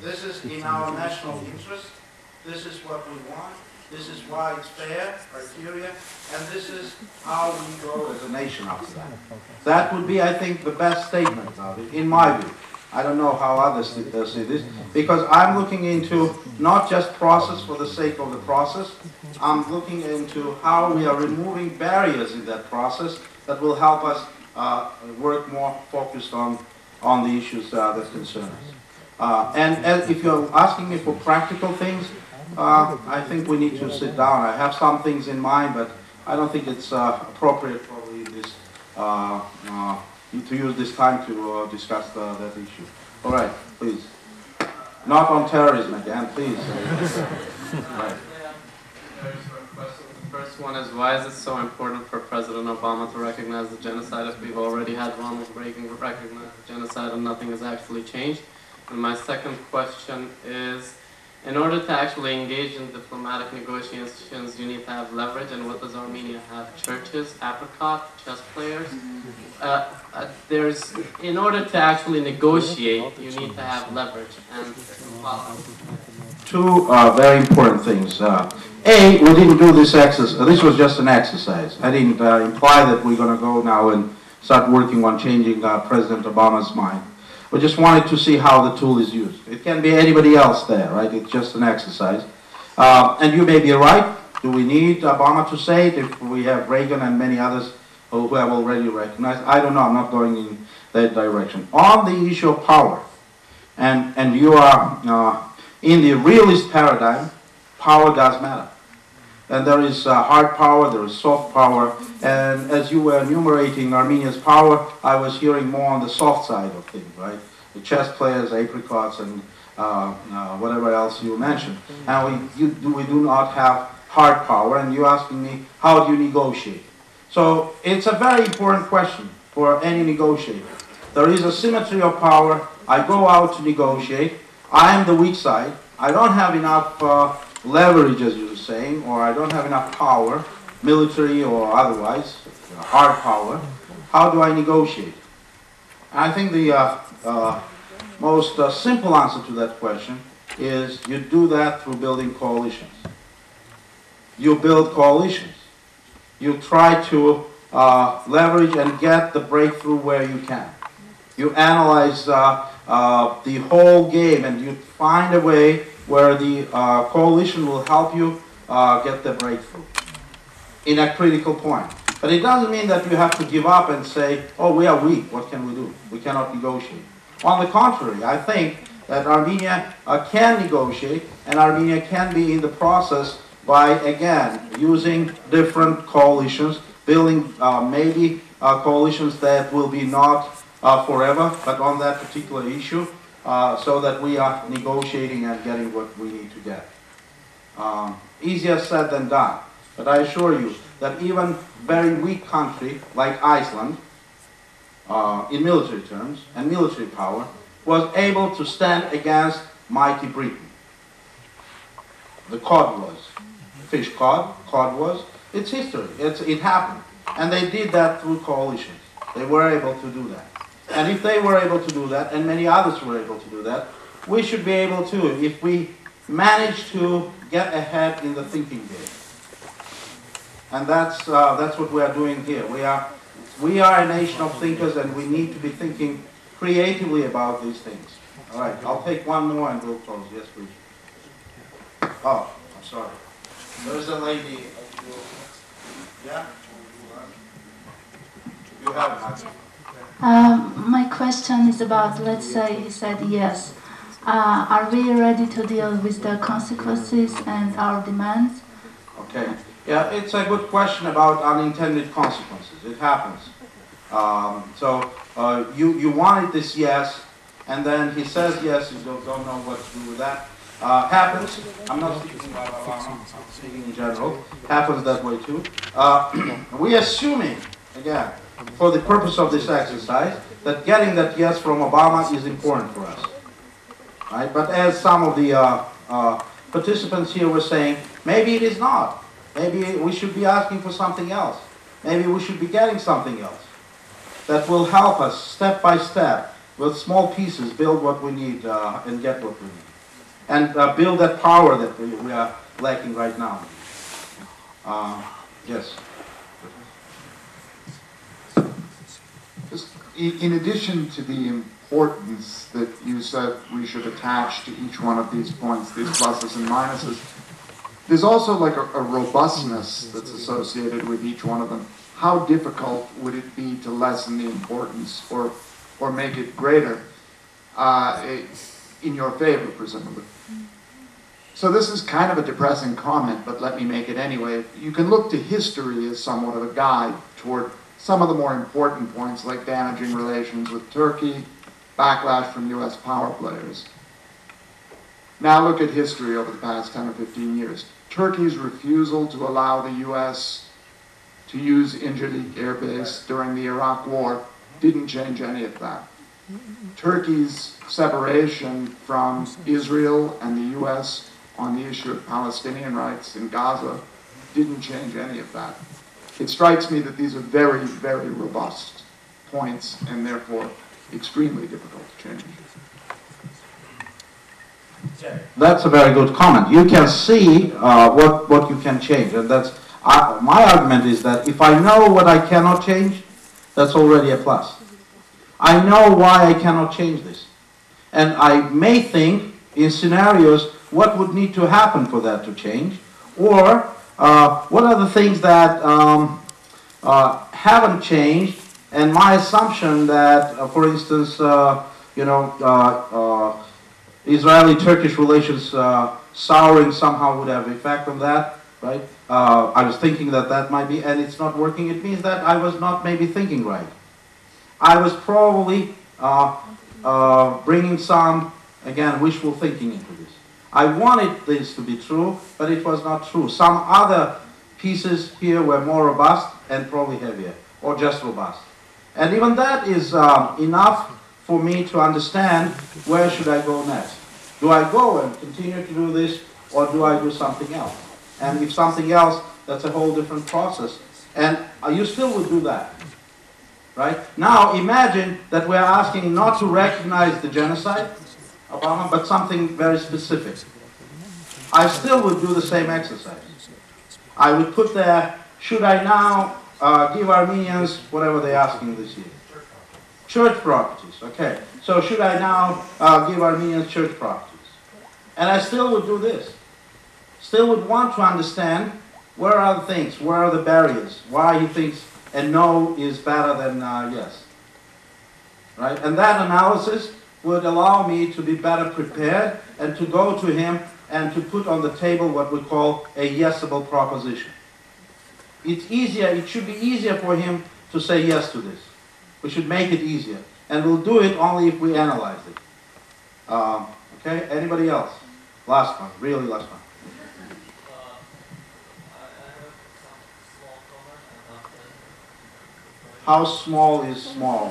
This is in our national interest. This is what we want. This is why it's fair, criteria, and this is how we go as a nation after that. That would be, I think, the best statement of it, in my view. I don't know how others see see this, because I'm looking into not just process for the sake of the process, I'm looking into how we are removing barriers in that process that will help us uh, work more focused on, on the issues uh, that concern us. Uh, and if you're asking me for practical things, uh, I think we need to sit down. I have some things in mind, but I don't think it's uh, appropriate probably this, uh, uh, to use this time to uh, discuss the, that issue. All right, please. Not on terrorism again, please. right. The first one is why is it so important for President Obama to recognize the genocide if we've already had Ronald Reagan recognize the genocide and nothing has actually changed? And my second question is, in order to actually engage in diplomatic negotiations, you need to have leverage. And what does Armenia have? Churches, apricot, chess players. Uh, uh, there's, in order to actually negotiate, you need to have leverage. And Two uh, very important things. Uh, a, we didn't do this exercise. This was just an exercise. I didn't uh, imply that we're going to go now and start working on changing uh, President Obama's mind. We just wanted to see how the tool is used. It can be anybody else there, right? It's just an exercise. Uh, and you may be right. Do we need Obama to say it if we have Reagan and many others who have already recognized? I don't know. I'm not going in that direction. On the issue of power, and, and you are uh, in the realist paradigm, power does matter. And there is uh, hard power, there is soft power, and as you were enumerating Armenia's power, I was hearing more on the soft side of things, right? The chess players, apricots, and uh, uh, whatever else you mentioned. And we, you, we do not have hard power, and you're asking me, how do you negotiate? So it's a very important question for any negotiator. There is a symmetry of power. I go out to negotiate. I am the weak side. I don't have enough uh, leverage, as you were saying, or I don't have enough power, military or otherwise, hard power. How do I negotiate? I think the uh, uh, most uh, simple answer to that question is you do that through building coalitions. you build coalitions. You try to uh, leverage and get the breakthrough where you can. You analyze uh, uh, the whole game and you find a way where the uh, coalition will help you uh, get the breakthrough in a critical point. But it doesn't mean that you have to give up and say, oh, we are weak, what can we do? We cannot negotiate. On the contrary, I think that Armenia uh, can negotiate and Armenia can be in the process by, again, using different coalitions, building uh, maybe uh, coalitions that will be not uh, forever, but on that particular issue, uh, so that we are negotiating and getting what we need to get. Um, easier said than done, but I assure you that even very weak country like Iceland, uh, in military terms and military power, was able to stand against mighty Britain. The cod was. Fish cod, cod was. It's history. It's, it happened. And they did that through coalitions. They were able to do that. And if they were able to do that, and many others were able to do that, we should be able to if we manage to get ahead in the thinking game. And that's, uh, that's what we are doing here. We are, we are a nation of thinkers and we need to be thinking creatively about these things. All right, I'll take one more and we'll close. Yes, please. Oh, I'm sorry. There's a lady. Yeah? You have it. Um, my question is about, let's say he said yes. Uh, are we ready to deal with the consequences and our demands? Okay. Yeah, it's a good question about unintended consequences. It happens. Um, so uh, you, you wanted this yes, and then he says yes, you don't, don't know what to do with that. Uh, happens. I'm not speaking about I'm speaking in general. Happens that way too. Uh, we assuming, again, for the purpose of this exercise, that getting that yes from Obama is important for us. Right? But as some of the uh, uh, participants here were saying, maybe it is not. Maybe we should be asking for something else. Maybe we should be getting something else that will help us step by step with small pieces build what we need uh, and get what we need. And uh, build that power that we, we are lacking right now. Uh, yes. Just in addition to the importance that you said we should attach to each one of these points, these pluses and minuses, there's also like a, a robustness that's associated with each one of them. How difficult would it be to lessen the importance or, or make it greater uh, in your favor, presumably? So this is kind of a depressing comment, but let me make it anyway. You can look to history as somewhat of a guide toward some of the more important points like damaging relations with Turkey, backlash from U.S. power players. Now look at history over the past 10 or 15 years. Turkey's refusal to allow the U.S. to use Incirlik Air Base during the Iraq War didn't change any of that. Turkey's separation from Israel and the U.S. on the issue of Palestinian rights in Gaza didn't change any of that. It strikes me that these are very, very robust points and therefore extremely difficult to change. That's a very good comment. You can see uh, what, what you can change. And that's, uh, my argument is that if I know what I cannot change, that's already a plus. I know why I cannot change this. And I may think in scenarios what would need to happen for that to change, or uh, what are the things that um, uh, haven't changed, and my assumption that, uh, for instance, uh, you know, uh, uh, Israeli-Turkish relations souring somehow would have effect on that, right? I was thinking that that might be, and it's not working. It means that I was not maybe thinking right. I was probably bringing some, again, wishful thinking into this. I wanted this to be true, but it was not true. Some other pieces here were more robust and probably heavier, or just robust. And even that is um, enough for me to understand where should I go next. Do I go and continue to do this, or do I do something else? And if something else, that's a whole different process. And uh, you still would do that. Right? Now imagine that we're asking not to recognize the genocide, Obama, but something very specific. I still would do the same exercise. I would put there, should I now uh, give Armenians whatever they're asking this year? Church properties, okay. So should I now uh, give Armenians church properties? And I still would do this. Still would want to understand where are the things, where are the barriers, why he thinks a no is better than uh, yes. Right? And that analysis would allow me to be better prepared and to go to him and to put on the table what we call a yesable proposition. It's easier, it should be easier for him to say yes to this. We should make it easier. And we'll do it only if we analyze it. Um, okay, anybody else? Last one, really last one. How small is small?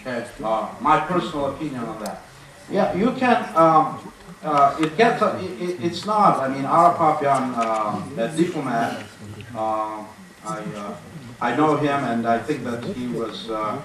Okay, uh, my personal opinion on that. Yeah, you can, um, uh, it gets, uh, it, it- it's not, I mean, Papian, uh, a diplomat, uh, I, uh, I know him and I think that he was, uh,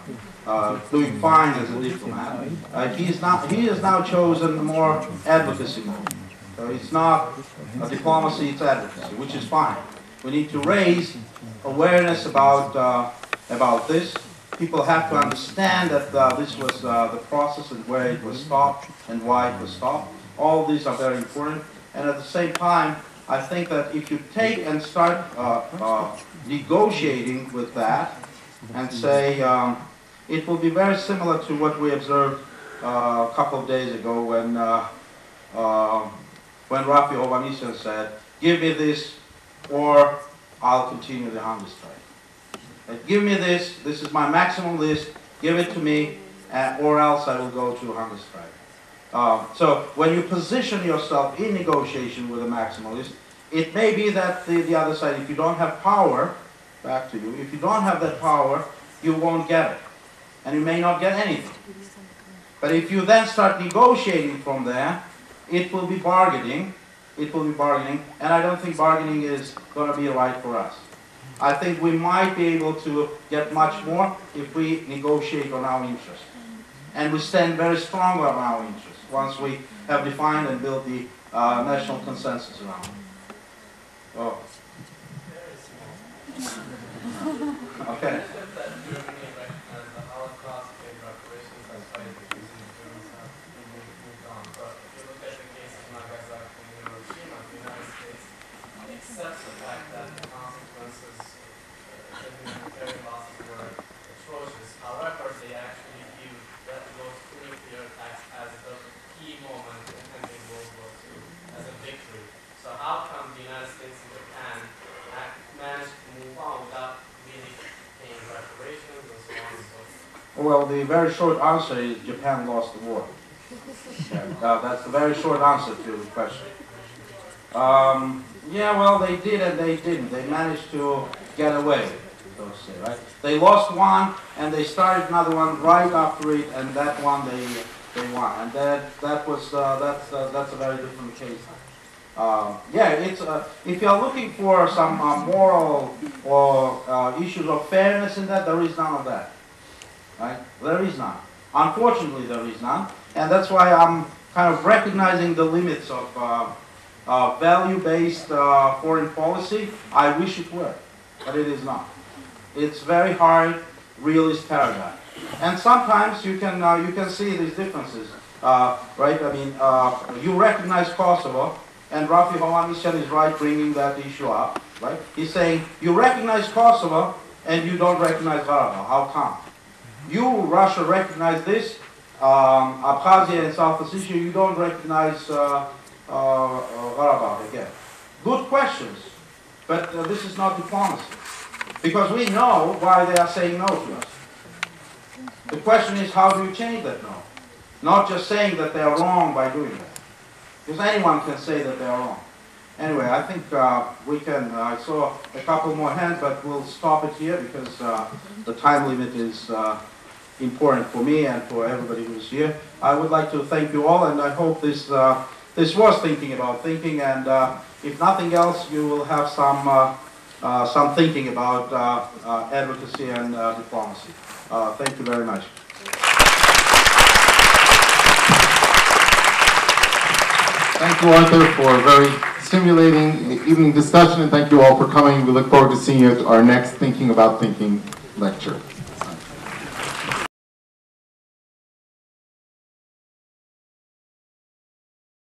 doing fine as a diplomat. Uh, he's not, he has now chosen more advocacy mode. So it's not a diplomacy, it's advocacy, which is fine. We need to raise awareness about, uh, about this. People have to understand that uh, this was uh, the process and where it was stopped and why it was stopped. All these are very important. And at the same time, I think that if you take and start uh, uh, negotiating with that and say, um, it will be very similar to what we observed uh, a couple of days ago when, uh, uh, when Raffi Hovannisian said, give me this or I'll continue the hunger strike. Give me this, this is my maximum list, give it to me, uh, or else I will go to hunger strike. Uh, so when you position yourself in negotiation with a maximalist, it may be that the, the other side, if you don't have power, back to you, if you don't have that power, you won't get it. And you may not get anything. But if you then start negotiating from there, it will be bargaining, it will be bargaining, and I don't think bargaining is going to be right for us. I think we might be able to get much more if we negotiate on our interests. And we stand very strong on our interests once we have defined and built the uh, national consensus around it. Oh. Okay. Accepts the fact that the consequences of the military losses were atrocious. However, they actually view that those two nuclear attacks as the key moment in ending World War II, as a victory. So how come the United States and Japan managed to move on without really paying reparations and so on and so forth? Well, the very short answer is Japan lost the war. Okay, uh, that's the very short answer to the question. Um, yeah, well, they did and they didn't. They managed to get away, say, right? They lost one and they started another one right after it, and that one they they won, and that that was uh, that's uh, that's a very different case. Uh, yeah, it's uh, if you're looking for some uh, moral or uh, issues of fairness in that, there is none of that. Right? There is none. Unfortunately, there is none, and that's why I'm kind of recognizing the limits of uh, value-based uh, foreign policy. I wish it were, but it is not. It's very hard, realist paradigm, and sometimes you can uh, you can see these differences, uh, right? I mean, uh, you recognize Kosovo, and Raffi Hovannisian is right bringing that issue up, right? He's saying you recognize Kosovo and you don't recognize Karabakh. How come? You, Russia, recognize this. Um, Abkhazia and South Ossetia, you don't recognize uh, Karabakh again. Good questions, but uh, this is not diplomacy. Because we know why they are saying no to us. The question is, how do you change that no? Not just saying that they are wrong by doing that. Because anyone can say that they are wrong. Anyway, I think uh, we can, uh, I saw a couple more hands, but we'll stop it here because uh, the time limit is uh, important for me and for everybody who's here. I would like to thank you all, and I hope this, uh, this was thinking about thinking, and uh, if nothing else, you will have some, uh, uh, some thinking about uh, uh, advocacy and diplomacy. Thank you very much. Thank you, Arthur, for a very stimulating evening discussion, and thank you all for coming. We look forward to seeing you at our next Thinking About Thinking lecture.